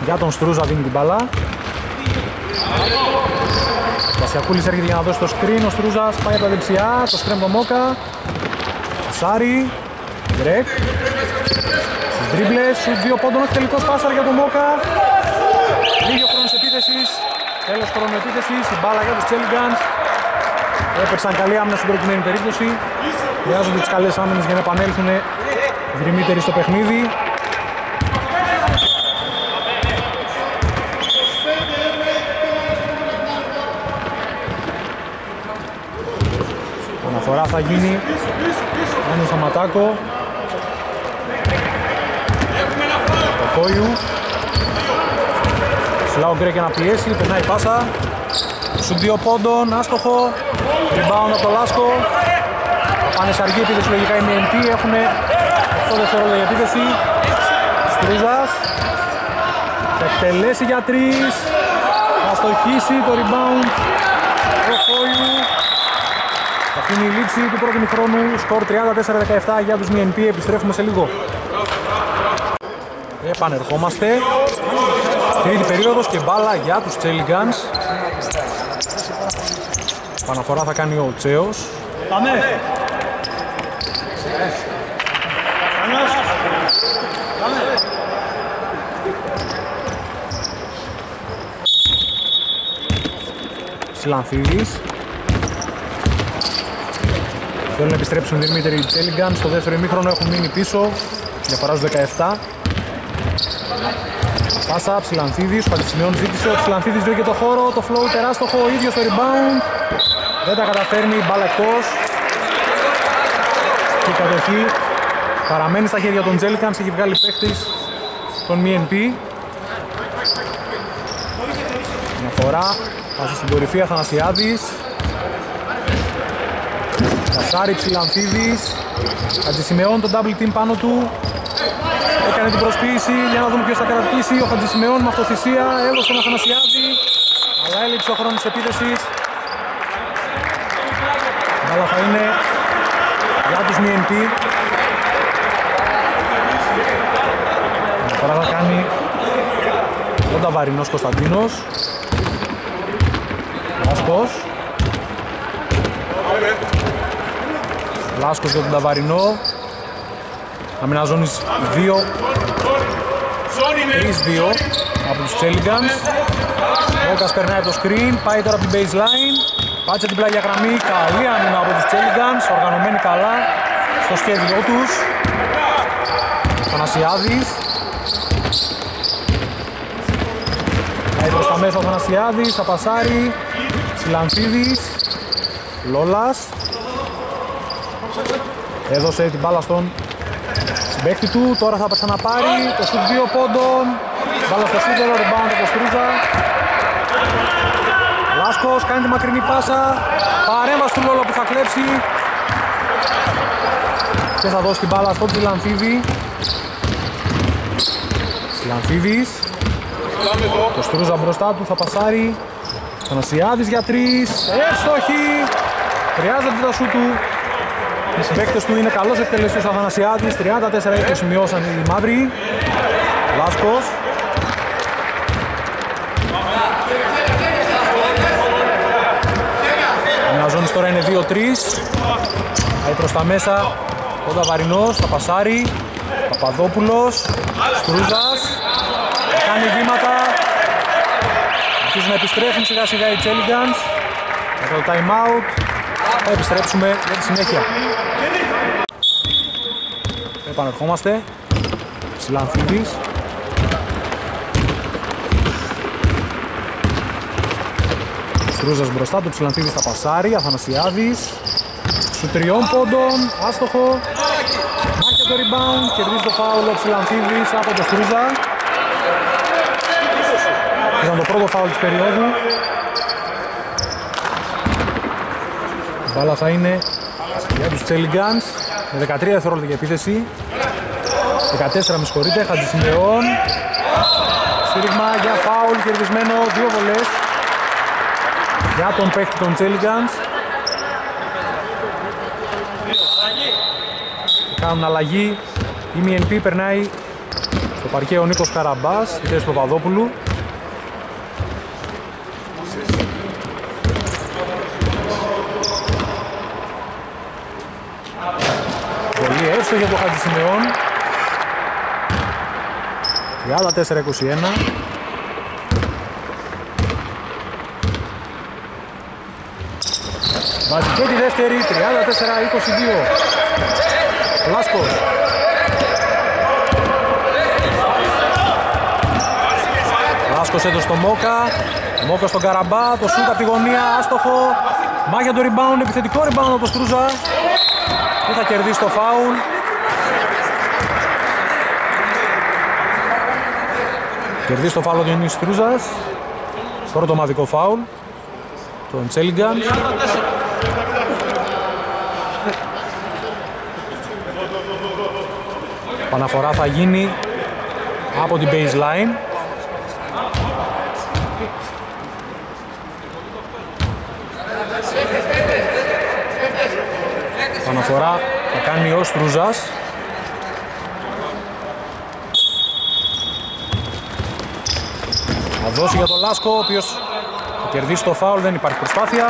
A: Για τον Στρούζα δίνει την μπάλα. Βασιακούλης έρχεται για να δώσει το screen. Ο Στρούζας πάει από τα δεξιά. Το screen από τον Μόκα. Σάρι. Γκρέκ. Στις δρίμπλες. Σου δύο πόντων. Όχι τελικός πάσαρ για τον Μόκα. Λίγιο χρόνος επίθεσης. Τέλος χρόνου επίθεσης. Η μπάλα για τους Τσέλιγκανς. Έπαιξαν καλή άμυνα στην προηγουμένη περίπτωση. Χρειάζονται τις καλές άμυνες για να επανέλθουν δρυμύτεροι στο παιχνίδι. Αναφορά θα γίνει. Κάνει Σαματάκο. Το Κόιου. Ψηλά ο Γκρέκ να πιέσει, περνάει η πάσα. Σου δύο πόντων, άστοχο. Rebound από το Λάσκο. Θα πάνε σε αργή επίθεση λογικά οι MNT. Έχουν 8 δευτερόλεπτα για επίθεση. Στρούζας. Θα εκτελέσει για τρεις. Θα στοχίσει το rebound. Ο Κόιου. Αυτή είναι η λήξη του πρώτου χρόνου. Σκορ 34-17 για τους MNP. Επιστρέφουμε σε λίγο. Επανερχόμαστε. Τρίτη περίοδος και μπάλα για τους Τσέλιγκανς. Παναφορά θα κάνει ο Τσέος.
B: Πάμε.
A: Ψηλανθίδης. Θέλουν να επιστρέψουν οι Δημήτρη Τσέλιγκαν. Στο δεύτερο ημίχρονο έχουν μείνει πίσω. Διαφορά στους 17. Πάσα Ψηλανθίδης, ο Παντησιμιών ζήτησε, ο Ψηλανθίδης βρήκε το χώρο, το flow τεράστοχο, ο ίδιος στο rebound. Δεν τα καταφέρνει, μπάλα εκτός. Και η κατοχή παραμένει στα χέρια των Τζέλικανς, έχει βγάλει παίχτης τον MNP. Μια φορά, πάσα στην κορυφή Αθανασιάδης. Κασάρι Ψηλανθίδης, Αντισημεών τον double team πάνω του, Έκανε την προσποίηση για να δούμε ποιος θα κρατήσει. Ο Χατζησημεών με αυτοθυσία έδωσε τον Αθανασιάδη. Αλλά έλειψε ο χρόνος της επίθεσης. Αλλά θα είναι για τους MNP. Τώρα θα κάνει ο Ταβαρινός Κωνσταντίνος. Λάσκος. Λάσκος για τον Ταβαρινό. Αμυνά ζώνης 2 3-2 από τους Τσέλιγκανς Όκας περνάει από το screen, πάει τώρα από την baseline. Πάτσε την πλάγια γραμμή, καλή άμυνα από τους Τσέλιγκανς Οργανωμένη καλά στο σχέδιό τους. Θανασιάδης. Πάει προς τα μέσα ο Θανασιάδης, θα πασάρει. Τσιλανθίδης Λόλας. Έδωσε την μπάλα στον Παίκτη του, τώρα θα ξαναπάρει το σουτ 2 πόντων. Μπάλα στο σίδερο, rebound από Στρούζα. Λάσκος κάνει τη μακρινή πάσα. Παρέμβαση του Λόλο που θα κλέψει. Και θα δώσει την μπάλα στον Τζιλανθίδη. Τζιλανθίδης. Το Στρούζα μπροστά του θα πασάρει. Θανασιάδης για τρεις. Εύστοχη. Χρειάζεται τα σου του. Οι συμπαίκτες του είναι καλός εκτελεστής ο Αθανασιάδης, 34-20 σημειώσαν οι μαύροι. Λάσκος. Η ζώνης τώρα είναι 2-3. Πάει προς τα μέσα ο Δαβαρινός, θα πασάρει. Παπαδόπουλος, Στρούζας. Κάνει βήματα. Αρχίζουν να επιστρέφουν σιγά σιγά οι Τσέλιγκανς. Μετά το time out. Θα επιστρέψουμε για τη συνέχεια. Επανερχόμαστε. Ψηλανθίδης. Στρούζας μπροστά του, Ψηλανθίδης θα πασάρει, Αθανασιάδης. Σου τριών πόντων, άστοχο. Μάχια το rebound, κερδίζει το φάουλο ο Ψηλανθίδης από το Στρούζα. Ήταν το πρώτο φάουλ της περίοδου. Μπάλα θα είναι για τους Τσέλιγκανς με 13 δευτερόλεπτα για επίθεση. 14 με συγχωρείτε, Χατζησημεών. Στήριγμα για φάουλ, κερδισμένο, δύο βολές. Για τον παίχτη των Τσέλιγκανς Κάνουν αλλαγή, η MNP περνάει στο παρκέ ο Νίκος Καραμπάς, στη θέση του Παπαδόπουλου έστω για το Χατζησημεών 34-21 Βάζει και τη δεύτερη 34-22 Λάσκος. Λάσκος έδωσε στο Μόκα. Μόκα στον Καραμπά, το σούτ από τη γωνία, άστοχο. Μάγια το rebound, επιθετικό rebound από το Στρούζα που θα κερδίσει το φάουλ Κερδίσει το φάουλ ο Διονύσης Τρούζας. Πρώτο ομαδικό φάουλ. Τον Τσέλιγκαν Παναφορά θα γίνει από την baseline. Παναφορά θα κάνει ο Στρούζας Θα δώσει για τον Λάσκο, ο οποίος θα κερδίσει το φάουλ, δεν υπάρχει προσπάθεια.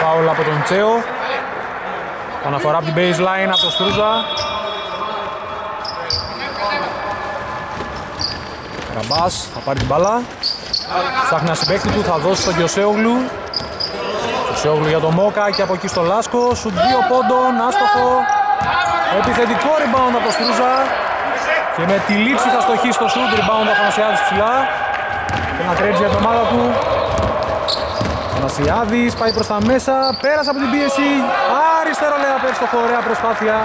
A: Φάουλ από τον Τσέο. Αναφορά από την baseline από τον Στρούζα. Ραμπάς θα πάρει την μπάλα. Ψάχνει ένα συμπέκτη του, θα δώσει στον Κιωσέογλου. Κιωσέογλου για το Μόκα και από εκεί στο Λάσκο. Σου δύο πόντων, άστοχο. Επιθετικό rebound από το Στρούζα. Και με τη λήψη θα στοχίσει στο shoot, rebound από Ανασιάδης ψηλά. Και να τρέψει για την ομάδα του. Ανασιάδης πάει προς τα μέσα, πέρασε από την πίεση. Αριστερό λέει απ' στο ωραία προσπάθεια.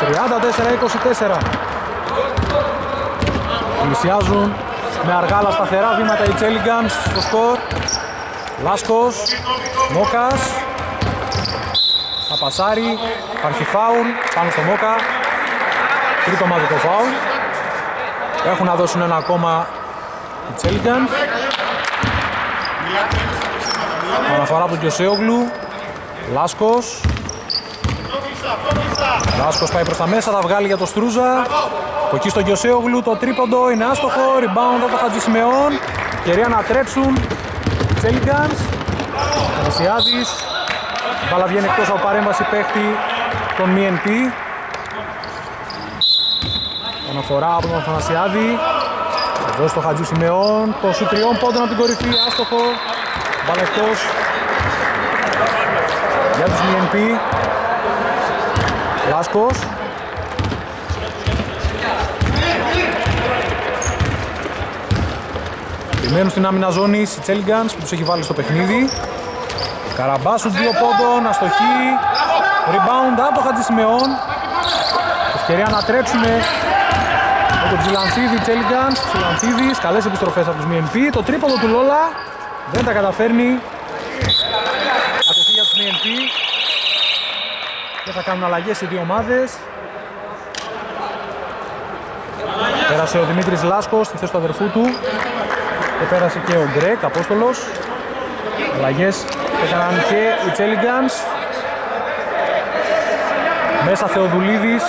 A: 34-24. Πλησιάζουν με αργά αλλά σταθερά βήματα οι Τσέλιγκανς στο σκορ. Λάσκος, Μόκας, θα πασάρει, υπάρχει φάουλ πάνω στο Μόκα. Τρίτο μαδικό φάουλ. Έχουν να δώσουν ένα ακόμα οι Τσέλιγκαν. Αναφορά από τον Κιωσέογλου. Λάσκος. Λάσκος πάει προς τα μέσα, θα βγάλει για το Στρούζα. Από εκεί στον Κιωσέογλου το τρίποντο είναι άστοχο. Rebound από το Χατζησιμεών. Ευκαιρία να τρέψουν οι Τσέλιγκανς. Θανασιάδης. Μπάλα βγαίνει εκτός από παρέμβαση παίχτη τον MNP. Αναφορά από τον Θανασιάδη. Εδώ στο Χατζη Σιμεών. Το σου τριών πόντων από την κορυφή. Άστοχο. Μπάλα εκτός. Για τους MNP. Λάσκος. Περιμένουν στην άμυνα ζώνη οι Τσέλιγκανς που τους έχει βάλει στο παιχνίδι. Καραμπάσου δύο πόντων, αστοχή. Rebound από το Χατζη Σιμεών. Ευκαιρία να τρέψουμε με τον Ψιλανθίδη Τσέλιγκανς. Ψιλανθίδης, καλές επιστροφές από τους MNP. Το τρίποδο του Λόλα δεν τα καταφέρνει. Ατοχή για τους MNP. Και θα κάνουν αλλαγές οι δύο ομάδες. Πέρασε ο Δημήτρης Λάσκος στη θέση του αδερφού του. Και πέρασε και ο Γκρέκ, Απόστολος. Αλλαγές έκαναν και οι Τσέλιγκανς. Μέσα Θεοδουλίδης,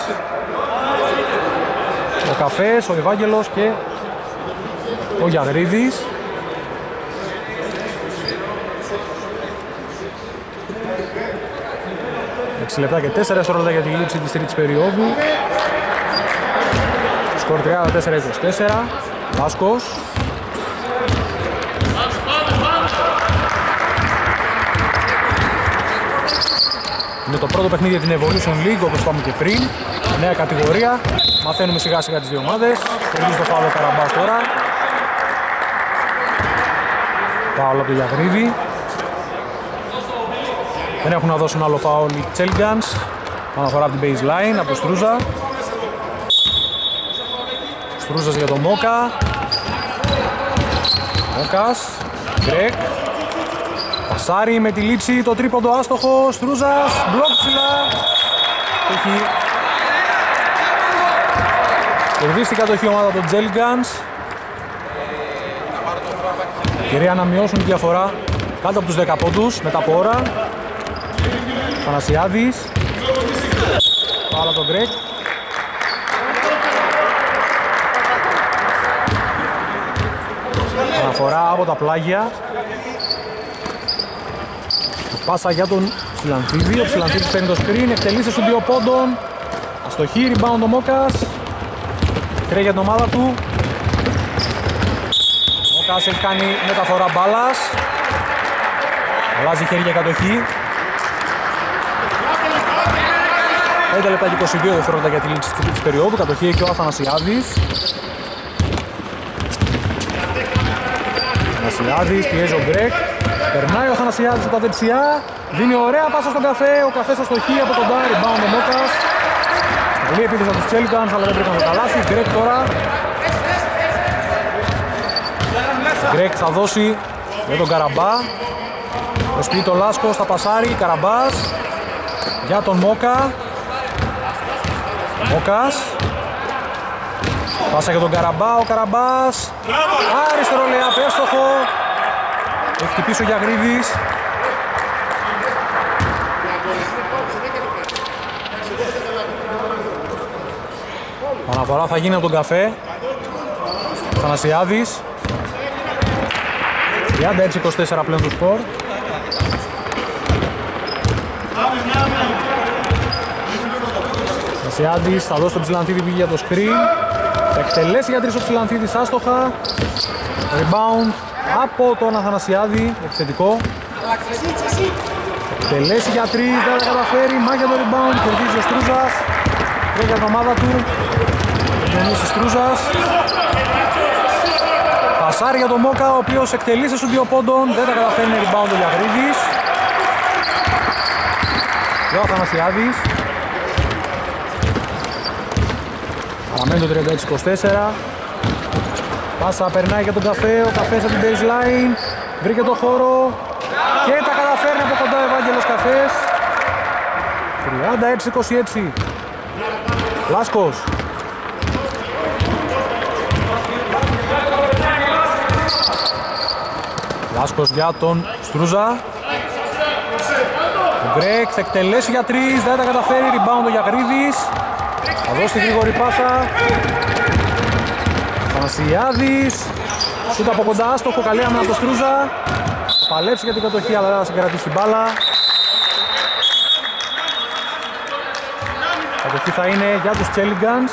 A: ο Καφές, ο Ευάγγελος και ο Γιαγρίδης. Έξι λεπτά και 4 δευτερόλεπτα για τη λήξη της τρίτης περίοδου. Σκορ 34-24. Βάσκος. Το πρώτο παιχνίδι για την Evolution League όπως είπαμε και πριν. Νέα κατηγορία. Μαθαίνουμε σιγά σιγά τις δύο ομάδες. Κερδίζει το φάουλο Καραμπάς τώρα. Φάουλ από το Γιαγρίδη. Δεν έχουν να δώσουν άλλο φάουλ οι Τσέλγκανς. Αναφορά από την baseline, από το Στρούζα. Στρούζας για τον Μόκα. Μόκας. Γκρέκ. Πασάρι με τη λήψη, το τρίποντο άστοχο. Στρούζας, μπλοκ ψηλά. Έχει κερδίσει την κατοχή ομάδα των Τζέλγκανς. Κυρία να μειώσουν τη διαφορά κάτω από τους 10 πόντους μετά από ώρα. Θανασιάδης. Πάρα τον Γκρέκ. Αναφορά από τα πλάγια. Πάσα για τον Ψιλανθίδη. Ο Ψιλανθίδης παίρνει το screen, εκτελήσει στους δύο πόντων. Αστοχή, rebound ο Μόκας. Τρέχει για την ομάδα του. Ο Μόκας έχει κάνει μεταφορά μπάλας. Αλλάζει χέρια κατοχή. 5 λεπτά και 22 δευτερόλεπτα για τη λήξη της τρίτης περίοδου. Κατοχή έχει ο Αθανασιάδης. Αθανασιάδης, πιέζει ο Γκρέκ. Περνάει ο Αθανασιάδης από τα δεξιά. Δίνει ωραία πάσα στον καφέ. Ο καφές αστοχή από τον Ντάρι. Rebound ο Μόκας. Καλή επίθεση από τους Τσέλικανς, αλλά δεν πρέπει να το καλάσει. Γκρέκ τώρα. Γκρέκ θα δώσει για τον Καραμπά. Προσποιεί το Λάσκος, θα πασάρει. Καραμπάς. Για τον Μόκα. Μόκας. Πάσα για τον Καραμπά, ο Καραμπάς. Αριστερό λέει απέστοχο. Έχει χτυπήσει ο Γιαγρίδης. Αναφορά θα γίνει από τον καφέ. Θανασιάδης. 36-24 πλέον του σκορ. Θανασιάδης θα δώσει τον Ψηλανθίδη πήγε για το screen. Θα εκτελέσει για τρεις ο Ψηλανθίδης άστοχα. Rebound από τον Αθανασιάδη, επιθετικό. Τελέσει για τρεις, δεν θα καταφέρει, μάχια το rebound, κερδίζει ο Στρούζας. Τρέχει την ομάδα του, Διονύσης Στρούζας. Πασάρι για τον Μόκα, ο οποίος εκτελεί σε δύο πόντων, δεν τα καταφέρνει rebound ο Λιαγρίδης. Και ο Αθανασιάδης. Παραμένει το 36-24. Πάσα περνάει για τον καφέ, ο καφές από την baseline. Βρήκε το χώρο και τα καταφέρνει από κοντά ο Ευάγγελος Καφές. 36-26. Λάσκος. Λάσκος για τον Στρούζα. Ο Γκρέκ θα εκτελέσει για τρεις, δεν τα καταφέρει, rebound ο Γιαγρίδης. Θα δώσει τη γρήγορη πάσα. Θανασιάδης. Σούτ από κοντά, άστοχο, καλή άμυνα από τον Στρούζα. Θα παλέψει για την κατοχή, αλλά δεν θα συγκρατήσει την μπάλα. Κατοχή θα είναι για τους Τσέλιγκανς.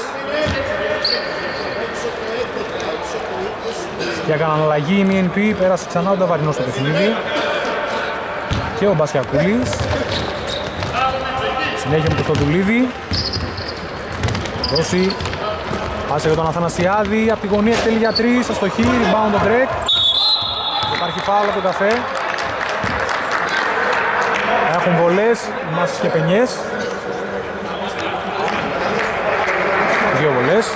A: Και έκαναν αλλαγή η MNP, πέρασε ξανά ο Νταβαρινός στο παιχνίδι. Και ο Μπασιακούλης. Συνέχεια με το Στοδουλίδη. Δώσει. Πάσε για τον Αθανασιάδη, από τη γωνία εκτελεί για τρεις, αστοχή, rebound τον Γκρέκ. Υπάρχει φάουλ από τον καφέ. Έχουν βολές, μάσες και πενιές. Δύο βολές.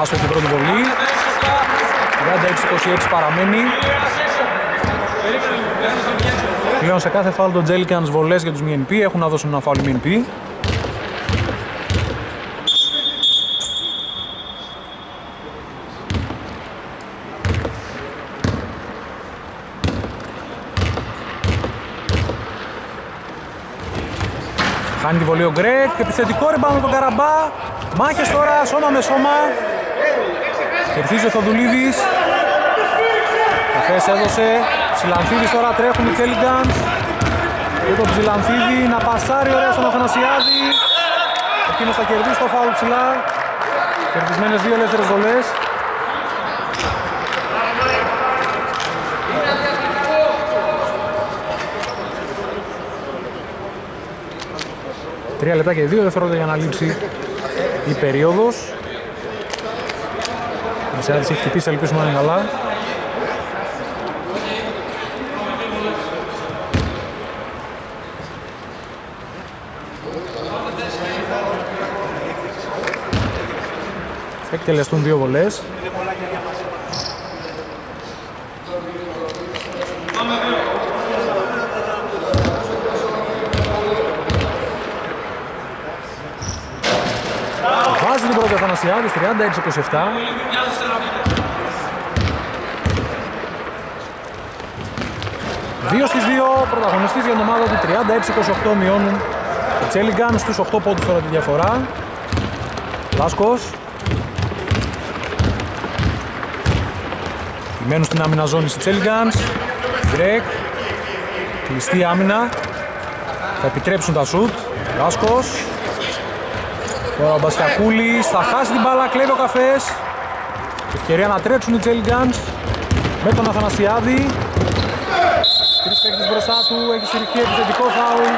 A: Άστο την πρώτη βολή. 36-26 παραμένει. Πλέον σε κάθε φάουλ των Tseliguns βολές για τους MNP έχουν να δώσουν ένα φάουλ MNP. Κάνει τη βολή ο Γκρέκ, επιθετικό rebound τον Καραμπά. Μάχες τώρα, σώμα με σώμα. Κερδίζει ο Θοδουλίδης. Καφές έδωσε. Ψιλανθίδης τώρα τρέχουν οι Τέλιγκανς. Και τον Ψιλανθίδη να πασάρει ωραία στον Αθανασιάδη. Εκείνος θα κερδίσει το φάουλ ψηλά. Κερδισμένες δύο ελεύθερες βολές. Τρία λεπτά και δύο δευτερόλεπτα για να λήξει η περίοδος. Η Μεσιάδης έχει χτυπήσει, ελπίζουμε να είναι καλά. Εκτελεστούν δύο βολές. Βάζει την πρώτη Αθανασιάδης, 36-27. Δύο στις δύο, πρωταγωνιστής για την ομάδα του, 36-28 μειώνουν οι Τσέλιγκαν στους 8 πόντους τώρα τη διαφορά. Λάσκος. Μένουν στην άμυνα ζώνη οι Τσέλιγκανς. Γκρέκ. Κλειστή άμυνα. Θα επιτρέψουν τα σουτ. Λάσκος. Τώρα ο Μπασκιακούλης θα χάσει την μπάλα, κλέβει ο καφές. Ευκαιρία να τρέξουν οι Τσέλιγκανς με τον Αθανασιάδη. Τρεις παίκτες μπροστά του, έχει συρρυχτεί επιθετικό φάουλ.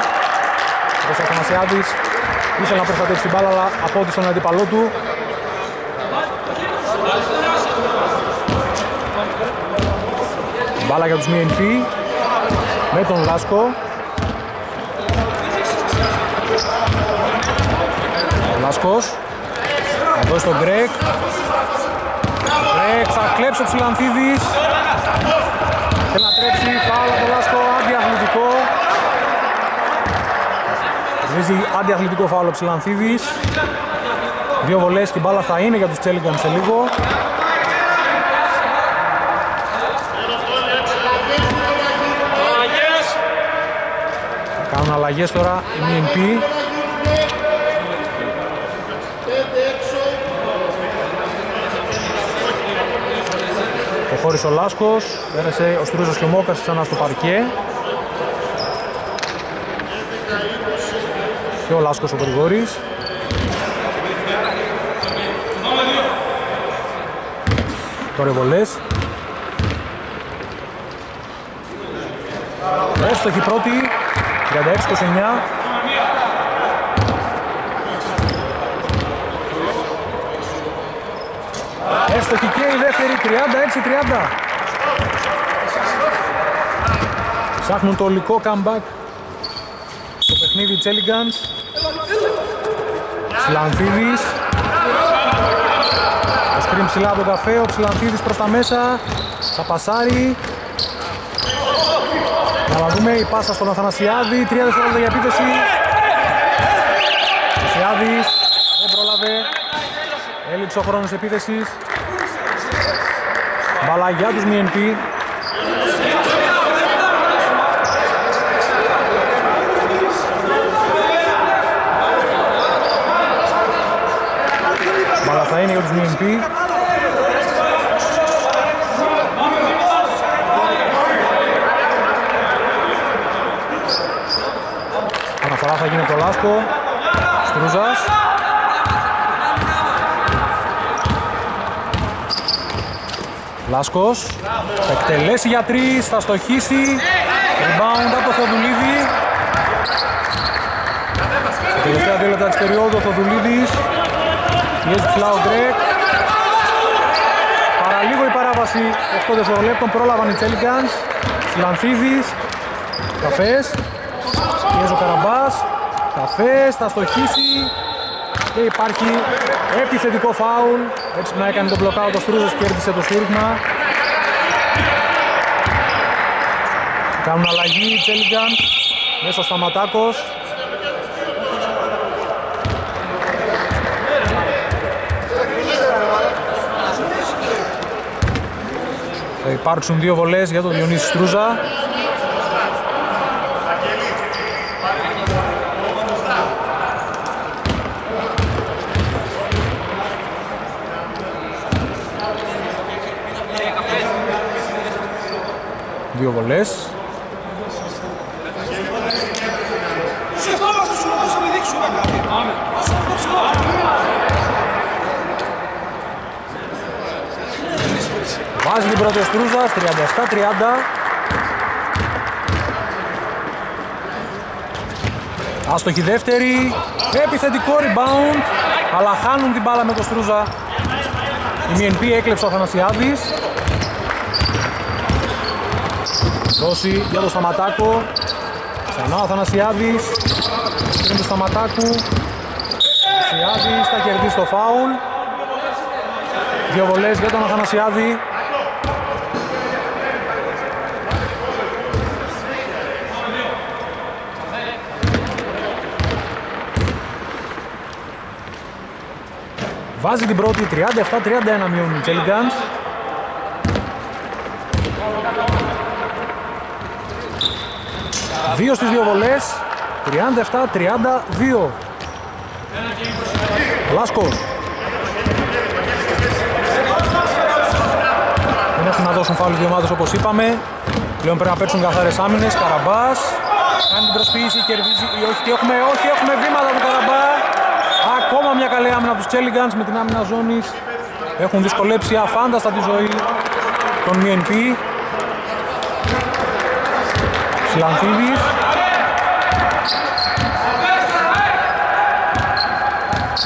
A: Ο Αθανασιάδης ήθελε να προστατεύσει την μπάλα, αλλά απόδειξε τον αντίπαλό του. Μπάλα για τους MNP με τον Λάσκο. Λάσκος. Εδώ στον Γκρέκ. Γκρέκ θα κλέψει ο Ψηλανθίδης. Θέλει να τρέψει, φάουλ από τον Λάσκο, αντιαθλητικό. Βρίσκει αντιαθλητικό φάουλ ο Ψηλανθίδης. Δύο βολές και η μπάλα θα είναι για τους Τσέλιγκαν σε λίγο. Κάνουν αλλαγές τώρα οι MNP. Προχώρησε ο Λάσκος, πέρασε ο Στρούζος και ο Μόκας ξανά στο παρκέ. Και ο Λάσκος ο Γρηγόρης. Τώρα οι βολές. Έστοχη πρώτη, 36-29. Έστοχη και η δεύτερη, 36-30. Ψάχνουν το ολικό comeback στο παιχνίδι Τσέλιγκαντς. Ψηλανθίδης. Το σκριν ψηλά από τον καφέ, ο Ψηλανθίδης προς τα μέσα. Θα πασάρει. Να δούμε η πάσα στον Αθανασιάδη, 3 δευτερόλεπτα για επίθεση. Αθανασιάδης, δεν πρόλαβε. Έλειψε ο χρόνος επίθεσης. Μπαλά για τους MNP. Μπαλά θα είναι για τους MNP. Αναφορά θα γίνει το Λάσκο. Στρούζας. Λάσκος. Θα εκτελέσει για τρεις, θα στοχίσει. Rebound από το Θοδουλίδη. Στα τελευταία δύο λεπτά της περίοδου ο Θοδουλίδης. Πιέζει ψηλά ο Γκρέκ. Παραλίγο η παράβαση 8 δευτερολέπτων πρόλαβαν οι Τσέλικανς. Σιλανθίδης. Καφές. Πιέζει ο Καραμπάς. Καφές, θα στοχίσει. Και υπάρχει επιθετικό φάουλ. Έτσι να έκανε τον μπλοκάο το Στρούζος και κέρδισε το σφύριγμα. Κάνουν αλλαγή οι Τσέλιγκαν. Μέσα ο Σταματάκος. Θα υπάρξουν δύο βολές για τον Διονύσης Στρούζα. Δύο βολές. Βάζει την πρώτη ο Στρούζας, 37-30. Άστοχη δεύτερη, επιθετικό rebound, αλλά χάνουν την μπάλα με το Στρούζα. Η MNP έκλεψε ο Αθανασιάδης. Δώσει για το Σταματάκο. Ξανά ο Αθανασιάδης. Πριν του Σταματάκου. Αθανασιάδης θα κερδίσει το φάουλ. Δύο βολές για τον Αθανασιάδη. Βάζει την πρώτη 37-31 μειώνουν οι Τσέλιγκαντς. Δύο στις δύο βολές, 37-32. Λάσκος. Δεν έχουν να δώσουν φάουλ δύο ομάδες όπως είπαμε. Πλέον πρέπει να παίξουν καθαρές άμυνες. Καραμπάς. Κάνει την προσποίηση, κερδίζει. Όχι, τι έχουμε, όχι, έχουμε βήματα του Καραμπά. Ακόμα μια καλή άμυνα από τους Τσέλιγκανς με την άμυνα ζώνης. Έχουν δυσκολέψει αφάνταστα τη ζωή των MNP. Σιλανθίδης.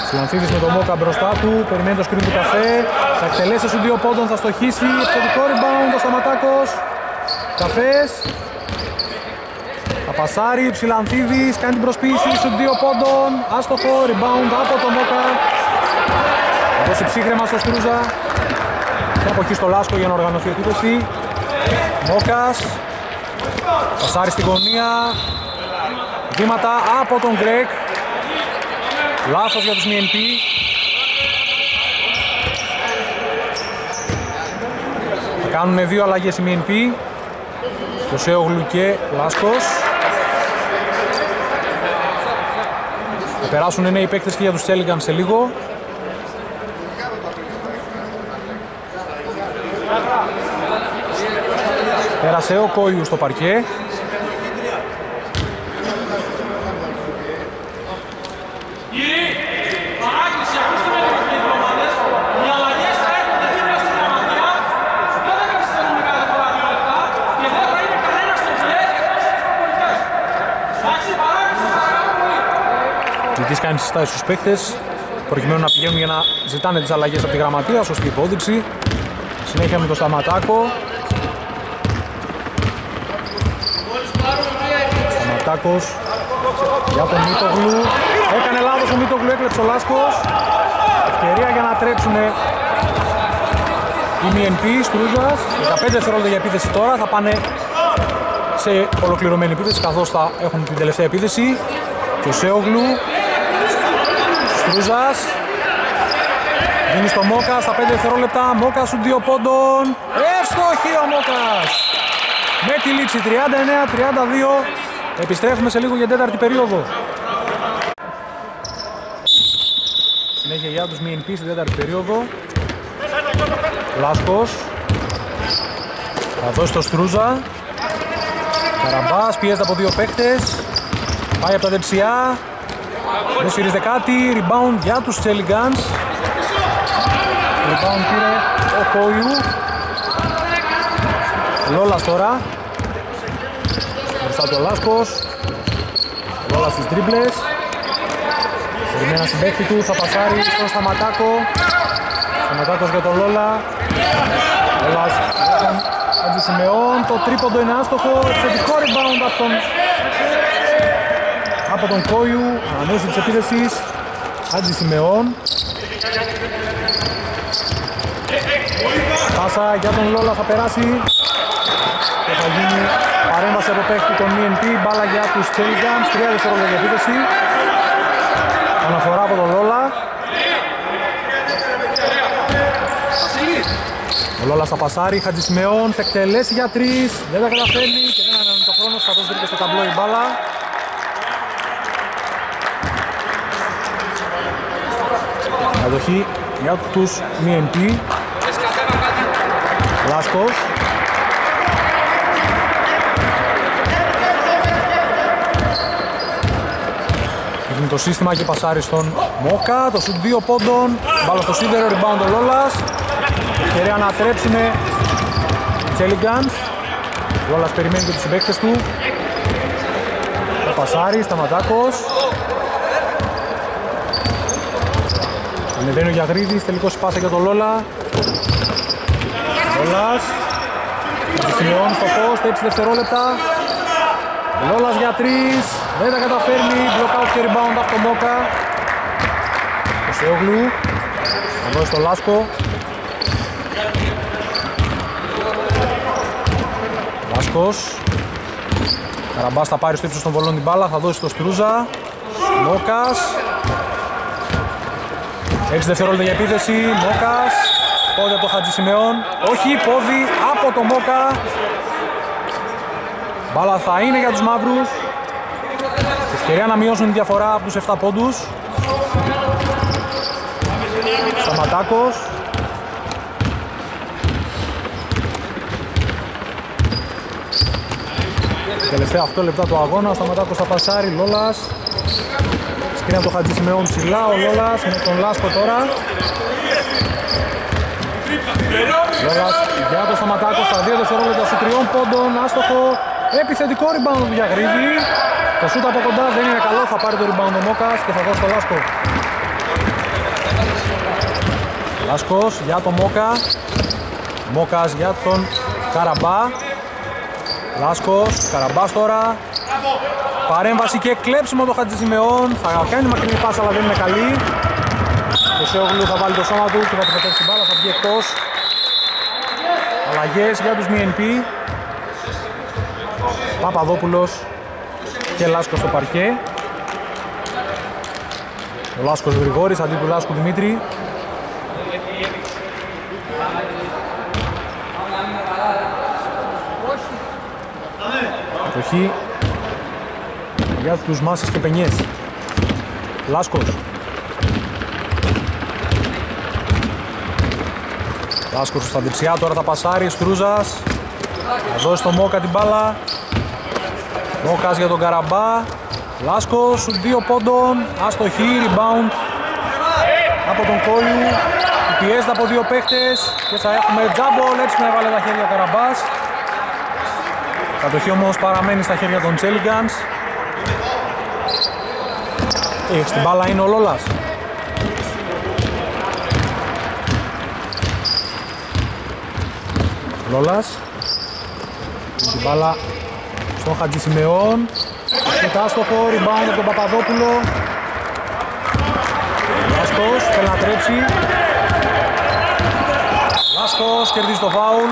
A: Σιλανθίδης με το Μόκα μπροστά του, περιμένει το σκριν του καφέ. Θα εκτελέσει στους δύο πόντων, θα στοχίσει. Επιθετικό rebound, ο Σταματάκος. Καφές. Θα πασάρει, Ψηλανθίδης, κάνει την προσποίηση στους δύο πόντων. Άστοχο, rebound από το Μόκα. Θα δώσει ψύχρεμα στο Στρούζα. Και από εκεί στο Λάσκο για να οργανωθεί η επίθεση. Μόκας. Πασάρει στη γωνία. Βήματα από τον Γκρέκ. Λάθος για τους MNP. Θα κάνουν δύο αλλαγές οι MNP. Το Σέογλου και Λάσκος. Θα περάσουν νέοι παίκτες και για τους Τσέλιγκαν σε λίγο. Πέρασε ο Κόιου στο παρκέ. Ζητής κάνει συστάσεις στους παίκτες προκειμένου να πηγαίνουν για να ζητάνε τις αλλαγές από τη γραμματεία, σωστή υπόδειξη. Συνέχεια με το Σταματάκο. Σταματάκος για τον Μίτογλου. Έκανε λάθος ο Μίτογλου, έκλεψε ο Λάσκος. Ευκαιρία για να τρέξουν οι MNP Στρούζας. 15 δευτερόλεπτα για επίθεση τώρα. Θα πάνε σε ολοκληρωμένη επίθεση καθώς θα έχουν την τελευταία επίθεση. Και ο Σέογλου. Στρούζας. Δίνει στο Μόκας στα 5 δευτερόλεπτα. Μόκας σου 2 πόντων. Εύστοχη ο Μόκας. Με τη λήξη 39-32. Επιστρέφουμε σε λίγο για τέταρτη περίοδο. Συνέχεια για τους MNP στην τέταρτη περίοδο. Λάσκος. Θα δώσει το Στρούζα. Καραμπάς πιέζεται από δύο παίκτες. Πάει από τα δεξιά. Δεν σφυρίζεται κάτι. Rebound για τους Τσέλιγκανς. Rebound πήρε ο Κόιου. Λόλας τώρα. Μπροστά του ο Λάσκος. Λόλας στις τρίπλες. Περιμένει ένα συμπέκτη του. Θα πασάρει στον Σταματάκο. Σταματάκος για τον Λόλα. Λόλας για τον Αντισημεών. Το τρίποντο είναι άστοχο. Εξαιρετικό rebound από τον από τον Κόιου, ανανέωση της επίθεσης Άντζη Σιμεών Πάσα για τον Λόλα θα περάσει και θα γίνει παρέμβαση από παίχτη των ENP μπάλα για τους Τσέλιγκανς 3 δευτερόλεπτα για επίθεση αναφορά από τον Λόλα. Ο Λόλας θα πασάρει, Χατζης Σιμεών θα εκτελέσει για 3 δεν τα καταφέρνει και δεν ανανεώνει το χρόνο καθώς βρίσκεται στο ταμπλό η μπάλα. Κατοχή για τους MNP Λάσκος το σύστημα και πασάρει στον Μόκα. Το σουτ 2 πόντων. Μπάλα στο σίδερο, rebound ο Λόλας. Ευκαιρία να τρέψουν οι Τσέλιγκανς Λόλας περιμένει και τους συμπαίκτες του. Το πασάρι, Σταματάκος. Ανεβαίνει ο Γιαγρίδης, τελικός πάσα για τον Λόλα. Λόλας. Αντισημειώνει στο post, 6 δευτερόλεπτα. Λόλας για 3, δεν τα καταφέρνει. Blockout και rebound από το Μόκα. Ο Σεόγλου. Θα δώσει στο Λάσκο. Λάσκος. Καραμπάς θα πάρει στο ύψος των βολών την μπάλα, θα δώσει στο Στρούζα. Μόκας. 6 δευτερόλεπτα για επίθεση, Μόκας, πόδι από το Χατζη Σιμεών, όχι, πόδι από το Μόκα. Μπάλα θα είναι για τους μαύρους. Ευκαιρία να μειώσουν τη διαφορά από τους 7 πόντους. Σταματάκος. Τελευταία 8 λεπτά του αγώνα, Σταματάκος θα πασάρει, Λόλας. Σκρίνει από το Χατζη Σιμεών ψηλά, ο Λόλας με τον Λάσκο τώρα. Λόλας για το Σταματάκος στα 2 δευτερόλεπτα σου τριών πόντων, άστοχο, επιθετικό rebound του Διαγρίδη. Το σούτ από κοντά δεν είναι καλό, θα πάρει το rebound ο Μόκας και θα δώσει το Λάσκο. Λάσκος για τον Μόκα. Μόκας για τον Καραμπά. Λάσκος, Καραμπάς τώρα. Παρέμβαση και κλέψιμο το Χατζησιμεών. Θα κάνει μακρινή πάσα αλλά δεν είναι καλή. Το Σεόγλου θα βάλει το σώμα του και θα τοποθετήσει την μπάλα, θα βγει εκτός. Αλλαγές για τους MNP. Παπαδόπουλος και Λάσκος στο παρκέ. Ο Λάσκος Γρηγόρης αντί του Λάσκου Δημήτρη. Κατοχή για τους Μάσες και Πενιές. Λάσκος. Λάσκος στα δεξιά, τώρα θα πασάρει, Στρούζας. Θα δώσει το Μόκα την μπάλα. Μόκας για τον Καραμπά. Λάσκος, δύο πόντων. Αστοχή, rebound από τον Κόλλου. Πιέζεται από δύο παίχτες και θα έχουμε τζάμπολ. Έτσι με έβαλε τα χέρια ο Καραμπάς. Κατοχή όμως παραμένει στα χέρια των Τσέλιγκανς. Ε, στην μπάλα είναι ο Λόλας. Λόλας. Την μπάλα στον Χατζη Σιμεών. Και άστοχο, rebound από τον Παπαδόπουλο. Λάσκος, θέλει να τρέψει. Λάσκος, κερδίζει το φάουλ.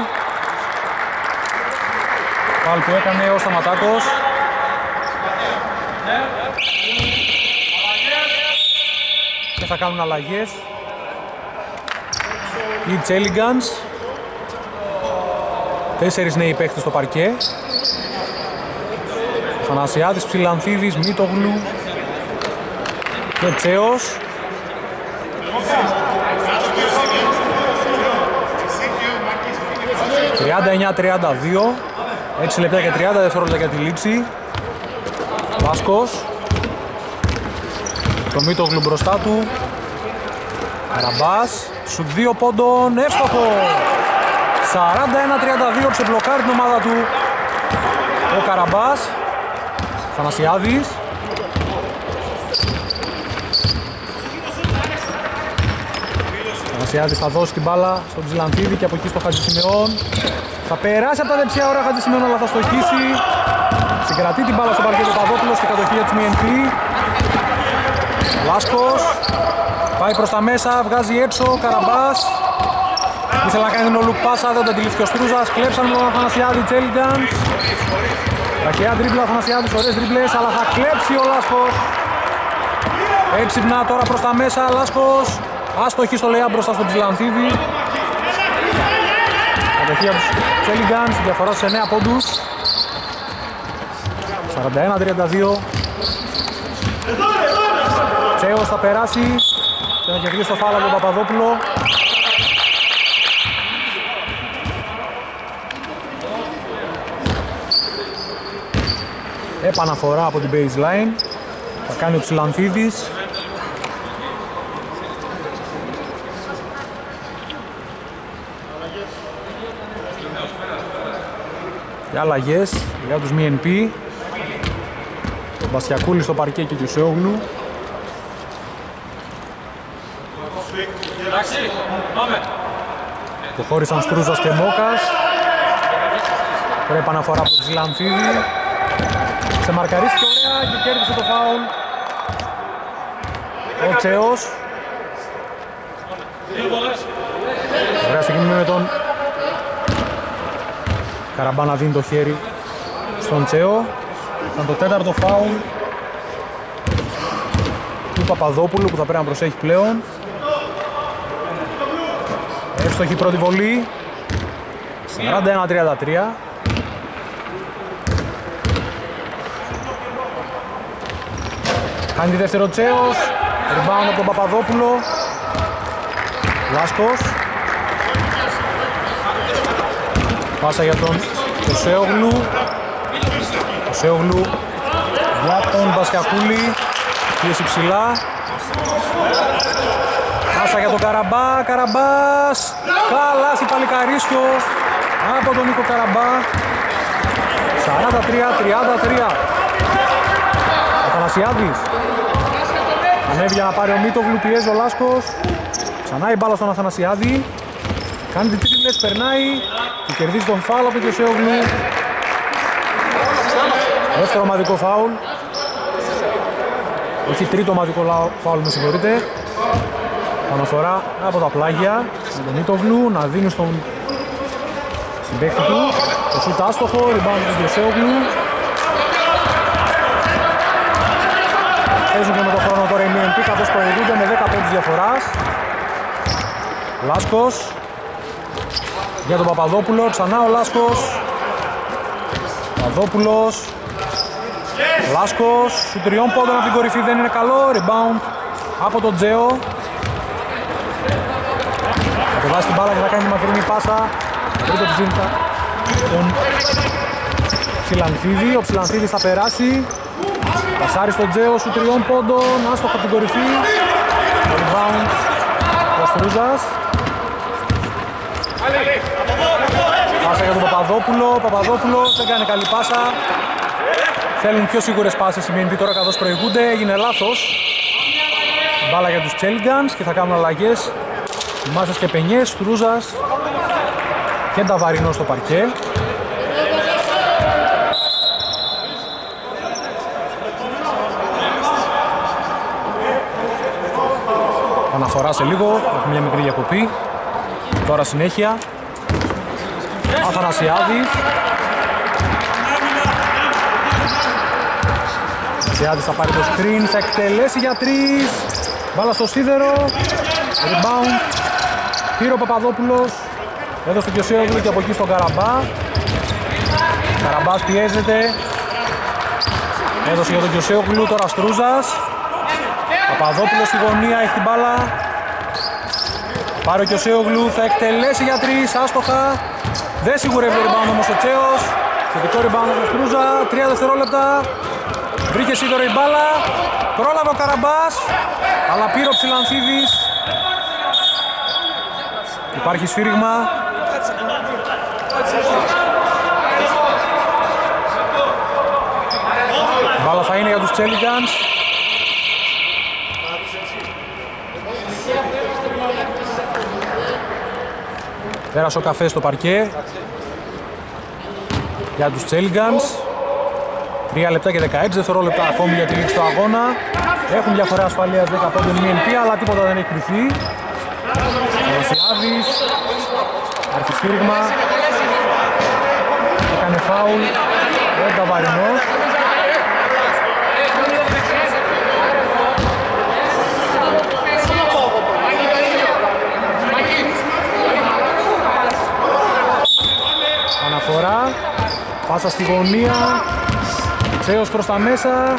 A: Φάουλ που έκανε ο Σταματάκος. Και θα κάνουν αλλαγές. Οι Τσέλιγκανς. Τέσσερις νέοι παίχτες στο παρκέ. Θανασιάδης, Ψηλανθίδης, Μίτογλου και Τσέος. 39-32 6 λεπτά και 30 δευτερόλεπτα για τη λήξη Βάσκος. Το Μίτογλου μπροστά του. Καραμπάς Σου δύο πόντων εύστοχο. 41-32 ξεμπλοκάρει την ομάδα του Ο Καραμπάς Θανασιάδης. Θανασιάδης θα δώσει την μπάλα στον Τζιλαντίδη και από εκεί στο Χατζησιμεών θα περάσει από τα δεξιά ώρα Χατζησιμεών αλλά θα στοχίσει. Συγκρατεί την μπάλα στο παρκέ του Παδόπουλος και κατοχή για της MNP Λάσκος. Πάει προς τα μέσα, βγάζει έξω, Καραμπάς. Ήθελε να κάνει την ολουκ πάσα, δεν το αντιλήφθηκε ο Στρούζας. Κλέψαν τον Αθανασιάδη Τσέλιγκανς Ταχαία τρίπλα Αθανασιάδης, ωραίες τρίπλες αλλά θα κλέψει ο Λάσκος. Έξυπνα τώρα προς τα μέσα, Λάσκος. Άστοχη στο Λεά μπροστά στον Τζιλανθίδη Κατοχή από τους Τσέλιγκανς, διαφορά σε 9 πόντους. 41-32 Τσέος θα περάσει. Και θα κερδίσει το φάλα τον Παπαδόπουλο Επαναφορά από την baseline. Θα κάνει ο Ψηλανθίδης. Και αλλαγές για τους MNP Ο Μπασιακούλης στο παρκέ και ο Σεόγλου Προχώρησαν Στρούζας και Μόκας. Πρέπει αναφορά από τον Ζηλανθίδη Σε μαρκαρίστηκε ωραία και κέρδισε το φάουλ Ο Τσέος Ωραία στιγμή με τον Καραμπά να δίνει το χέρι στον Τσέο. Ήταν το τέταρτο φάουλ του Παπαδόπουλου που θα πρέπει να προσέχει πλέον. Εύστοχη πρώτη βολή. 41-33. Κάνει τη δεύτερο Τσέος. Rebound από τον Παπαδόπουλο. Λάσκος. Πάσα για τον Σεόγλου. Ο Σεόγλου για τον Μπασκακούλη. Πίεση ψηλά. Πάσα για τον Καραμπά. Καραμπάς. Καλάση παλικαρίσκιο από τον Νίκο Καραμπά. 43-33. Ο Θανασιάδης. Ανέβει για να πάρει ο Μίτογλου, πιέζει ο Λάσκος. Ξανά η μπάλα στον Αθανασιάδη. Κάνει την τρίπλες, περνάει και κερδίζει τον φάουλ από τον Σεόγλου. Δεύτερο ομαδικό φάουλ. Όχι τρίτο ομαδικό φάουλ, με συγχωρείτε. Αναφορά από τα πλάγια με τον Ιτογλου να δίνει στον συμπαίχτη του. Το σούτ άστοχο, rebound του Γεσέογλου. Παίζουν και με τον χρόνο τώρα οι MNP καθώς προηγούνται με 10 πόντους διαφοράς. Λάσκος. Για τον Παπαδόπουλο, ξανά ο Λάσκος. Παπαδόπουλος. Λάσκος, σου τριών πόντων από την κορυφή δεν είναι καλό, rebound από τον Τζέο. Θα την μπάλα και θα κάνει τη μακρινή πάσα. Τρίτο της Ζήντα τον Ψιλανθίδη. Ο Ψιλανθίδης θα περάσει. Πασάρει στον Τζέο σου τριών πόντων. Άστοχα από την κορυφή. Rebound ο Στρούζας. Πάσα για τον Παπαδόπουλο. Ο Παπαδόπουλος έκανε καλή πάσα. Θέλουν πιο σίγουρες πάσες οι MNP τώρα καθώς προηγούνται. Έγινε λάθος. Μπάλα για τους Τσέλιγκανς και θα κάνουν αλλαγές. Μάσες και Πενιές, Στρούζας και Νταβαρινός στο παρκέ. Αναφορά σε λίγο, έχουμε μια μικρή διακοπή. Τώρα συνέχεια. Αθανασιάδης. Αθανασιάδης θα πάρει το screen, θα εκτελέσει για τρεις. Μπάλα στο σίδερο. Rebound. Πήρε ο Παπαδόπουλος. Εδώ στο Κιωσέογλου και από εκεί στον Καραμπά. Καραμπάς πιέζεται. Έδωσε για τον Κιωσέογλου, τώρα Στρούζας. Παπαδόπουλος στη γωνία, έχει την μπάλα. Πάρει ο Κιωσέογλου, θα εκτελέσει για τρεις, άστοχα. Δεν σιγουρεύει το rebound όμως ο Τσέος. Θετικό rebound ο Στρούζα, τρία δευτερόλεπτα. Βρήκε σίδερο η μπάλα. Πρόλαβε ο Καραμπάς, αλλά πήρε ο Ψιλανθίδης. Υπάρχει σφύριγμα. Μπάλα θα είναι για τους Τσέλιγκανς. Πέρασε ο καφέ στο παρκέ για τους Τσέλιγκανς. 3 λεπτά και 16 δευτερόλεπτα ακόμη για τη λήξη του αγώνα. Έχουν διαφορά ασφαλείας 15 μη αλλά τίποτα δεν έχει κρυφεί. Ρωσιάδης, αρχισφύριγμα, έκανε φάουλ, δεν τα βαρινός. Αναφορά, πάσα στη γωνία, Τσέος προς τα μέσα,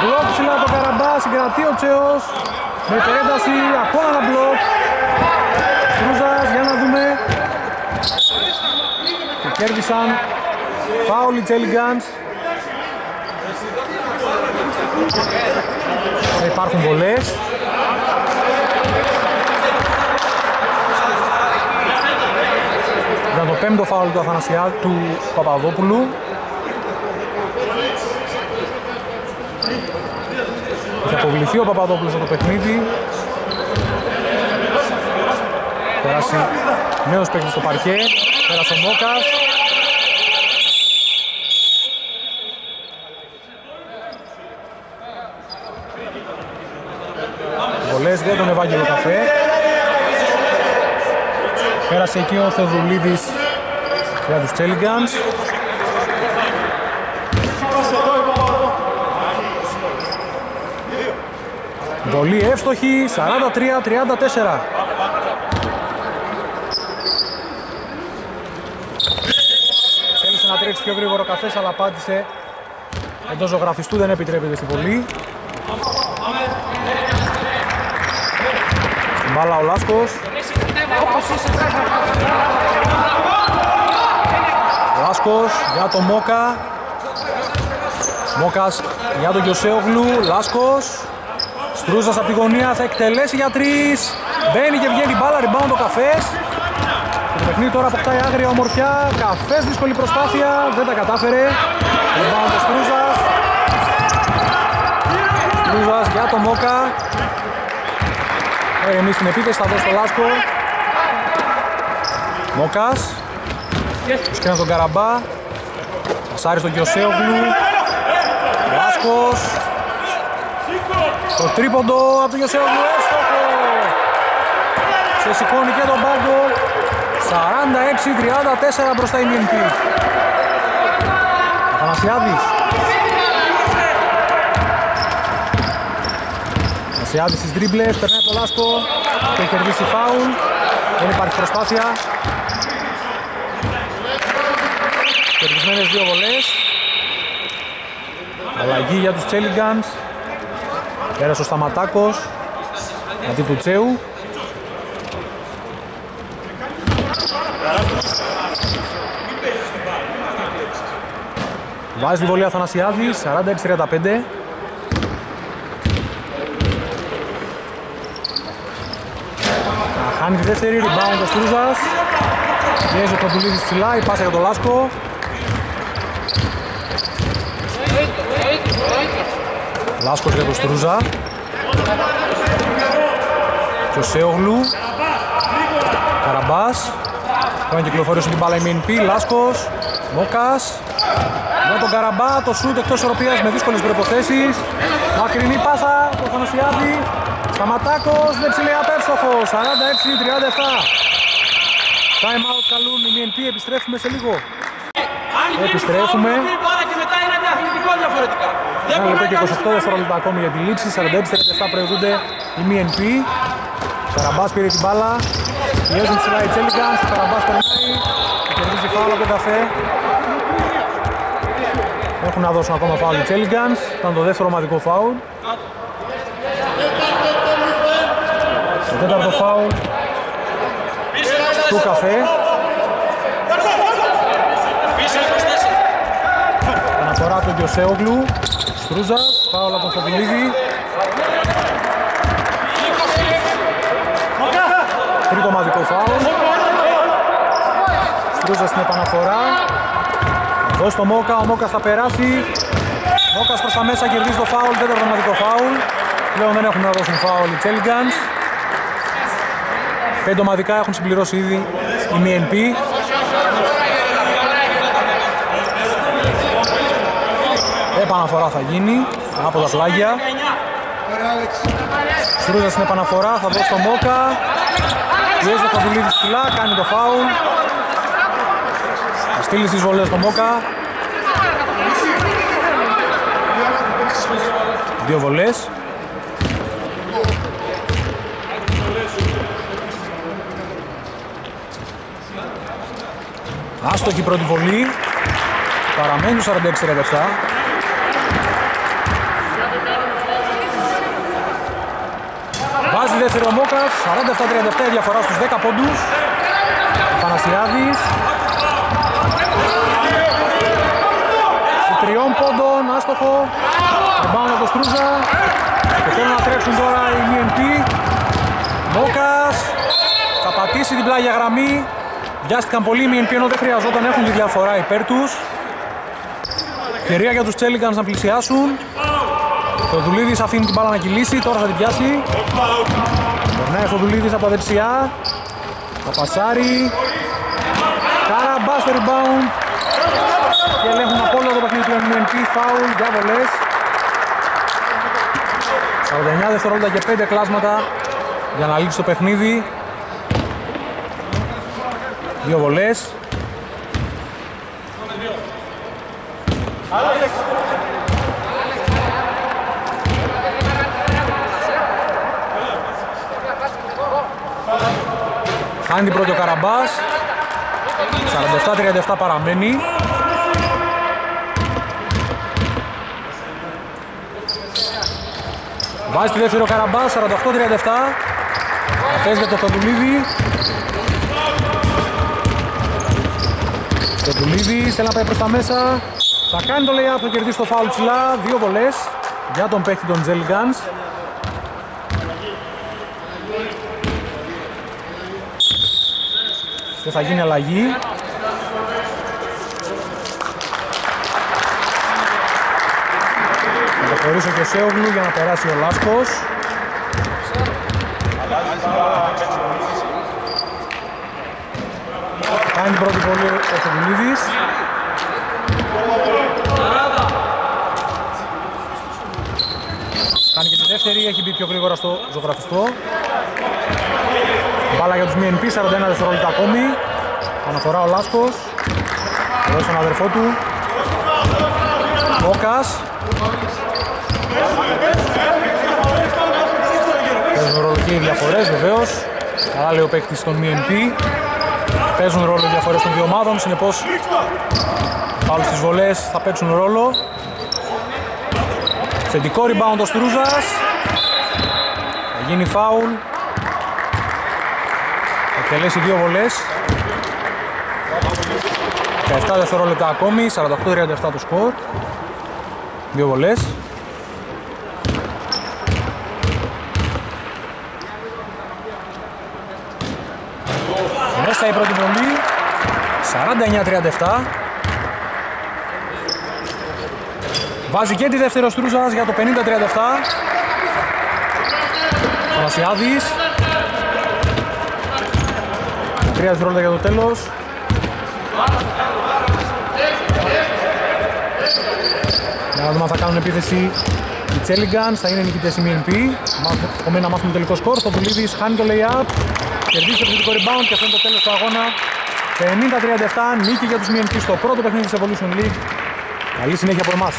A: μπλοκ ψηλά από Καραμπά, συγκρατεί ο Τσέος, με υπερένταση, ακόμα ένα μπλοκ, Στρούζας, για να δούμε. Και κέρδισαν φάουλ οι Τζέλιγκανς. Θα υπάρχουν βολές. Ήταν το πέμπτο φάουλ του Αθανασιά του Παπαδόπουλου. Θα αποβληθεί ο Παπαδόπουλος από το παιχνίδι. Περάσει νέος παίκτης στο παρκέ. Πέρασε ο Μόκας. Βολές για τον Ευάγγελο Καφέ. Πέρασε εκεί ο Θεοδουλίδης για τους Τσέλιγκανς. Βολή εύστοχη, 43-34. Θέλησε να τρέξει πιο γρήγορο καφές, αλλά απάντησε εντός ζωγραφιστού, δεν επιτρέπεται στην βολή. Στην μπάλα ο Λάσκος. Λάσκος για τον Μόκα. Μόκας για τον Γιωσέογλου. Λάσκος. Στρούζας από τη γωνία θα εκτελέσει για τρεις. Μπαίνει και βγαίνει μπάλα, rebound ο Καφές. Και το παιχνίδι τώρα αποκτάει άγρια ομορφιά. Καφές δύσκολη προσπάθεια, δεν τα κατάφερε. Rebound ο Στρούζας. Στρούζας για τον Μόκα. Ε, εμείς στην επίθεση θα δώσει το Λάσκο. Μόκας. Σκένα στον Καραμπά. Πασάρι στον Κιωσέογλου. Λάσκος. Το τρίποντο από τον Γιωσέογλου έστοχο. Σε σηκώνει και τον πάγκο. 46-34 μπροστά η MNP. Αθανασιάδης. Αθανασιάδης στις δρίμπλες, περνάει το Λάσκο και κερδίσει φάουλ. Δεν υπάρχει προσπάθεια. Κερδισμένες δύο βολές. Αλλαγή για τους Τσέλιγκανς. Πέρασε ο Σταματάκος. Αντί του Τσέου. Βάζει τη βολή Αθανασιάδης, 46-35. Χάνει τη δεύτερη, rebound ο Στρούζας. Πιέζει ο Κοντουλίδης ψηλά, η πάσα για τον Λάσκο. Λάσκος για τον Στρούζα. Και ο Σέογλου. Καραμπάς. Τώρα κυκλοφορήσει την μπάλα η MNP, Λάσκος. Μόκας. Με τον Καραμπά, το σούτ εκτός οροπίας με δύσκολες προϋποθέσεις. Μακρινή πάσα, το Θανασιάδη. Σταματάκος, δεξιλέα απεύστοχο, 46-37. Time out καλούν οι MNP, επιστρέφουμε σε λίγο. Επιστρέφουμε. Ένα λεπτό και 28 δευτερόλεπτα ακόμη για τη λήξη, 46-37 προηγούνται οι MNP. Καραμπάς πήρε την μπάλα, πιέζουν ψηλά οι Τσέλιγκανς, Καραμπάς περνάει, κερδίζει φάουλ από τον καφέ. Έχουν να δώσουν ακόμα φάουλ οι Τσέλιγκανς, ήταν το δεύτερο ομαδικό φάουλ. Το τέταρτο φάουλ του καφέ. Αναφορά του Γιωσέογλου. Στρούζας, φάουλ από τον Φοβουλίδη. Τρίτο ομαδικό φάουλ. Στρούζας στην επαναφορά. Δώσει το Μόκα, ο Μόκας θα περάσει. Μόκας προς τα μέσα κερδίζει το φάουλ, τέταρτο ομαδικό φάουλ. Πλέον δεν έχουν να δώσουν φάουλ οι Τσέλιγκανς. Πέντε ομαδικά έχουν συμπληρώσει ήδη η MNP. Επαναφορά θα γίνει από τα πλάγια. Στρούζα στην επαναφορά, θα δώσει το Μόκα. Πιέζει ο Καβουλίδης ψηλά, κάνει το φάουλ. Θα στείλει στις βολές το Μόκα. Δύο βολές. Άστοχη πρώτη βολή. Παραμένει 46-47. Βάζει δεύτερο ο Μόκας, 47-37 διαφορά στους 10 πόντους. Πανασιάδης. Σου τριών πόντων, άστοχο. Ριμπάουν από Στρούζα. Και θέλουν να τρέξουν τώρα οι MNP. Μόκας. Θα πατήσει την πλάγια γραμμή. Βιάστηκαν πολύ οι MNP ενώ δεν χρειαζόταν, έχουν τη διαφορά υπέρ τους. Ευκαιρία για τους Τσέλιγκανς να πλησιάσουν. Το Δουλίδης αφήνει την μπάλα να κυλήσει, τώρα θα την πιάσει. Περνάει ο Δουλίδης από τα δεξιά. Θα πασάρει. Καραμπά στο rebound. Και ελέγχουν από όλο το παιχνίδι του MNP, φάουλ για βολές. 49 δευτερόλεπτα και 5 κλάσματα για να λήξει το παιχνίδι. Δύο βολές. Χάνει την πρώτη ο Καραμπάς 47-37 παραμένει. Βάζει τη δεύτερη ο Καραμπάς 48-37 Αφές για το Θοδουλίδη. Θοδουλίδη θέλει να πάει προς τα μέσα. Θα κάνει το lay-up, θα κερδίσει το φάουλ ψηλά. Δύο βολές για τον παίχτη των Jelly και θα γίνει αλλαγή. Θα προχωρήσει ο Κεσέογλου για να περάσει ο Λάσκος. Κάνει την πρώτη βολή ο Θεμιλίδης. Κάνει και τη δεύτερη, έχει μπει πιο γρήγορα στο ζωγραφιστό. Μπάλα για τους MNP, 41 δευτερόλεπτα ακόμη. Αναφορά ο Λάσκος. Εδώ στον αδερφό του. Μόκας. Παίζουν ρόλο και οι διαφορές βεβαίως. Καλά λέει ο παίκτης των MNP. Παίζουν ρόλο οι διαφορές των δύο ομάδων, συνεπώς πάλι στις βολές θα παίξουν ρόλο. Θετικό rebound ο Στρούζας. Θα γίνει φάουλ εκτελέσει δύο βολές. 7 δευτερόλεπτα ακόμη, 48-37 το σκορ. Δύο βολές. Μέσα η πρώτη βολή, 49-37. Βάζει και τη δεύτερη ο Στρούζας για το 50-37. Θανασιάδης, 3 δευτερόλεπτα για το τέλος. Για να δούμε αν θα κάνουν επίθεση οι Τσέλιγκανς. θα είναι νικητές οι BNP. Κομμένα να μάθουμε τελικό σκορ, στο Δουλίδης χάνει το lay-up, κερδίζει το επιθετικό rebound και αυτό είναι το τέλος του αγώνα. 50-37, νίκη για τους BNP στο πρώτο παιχνίδι της Evolution League. Καλή συνέχεια από εμάς.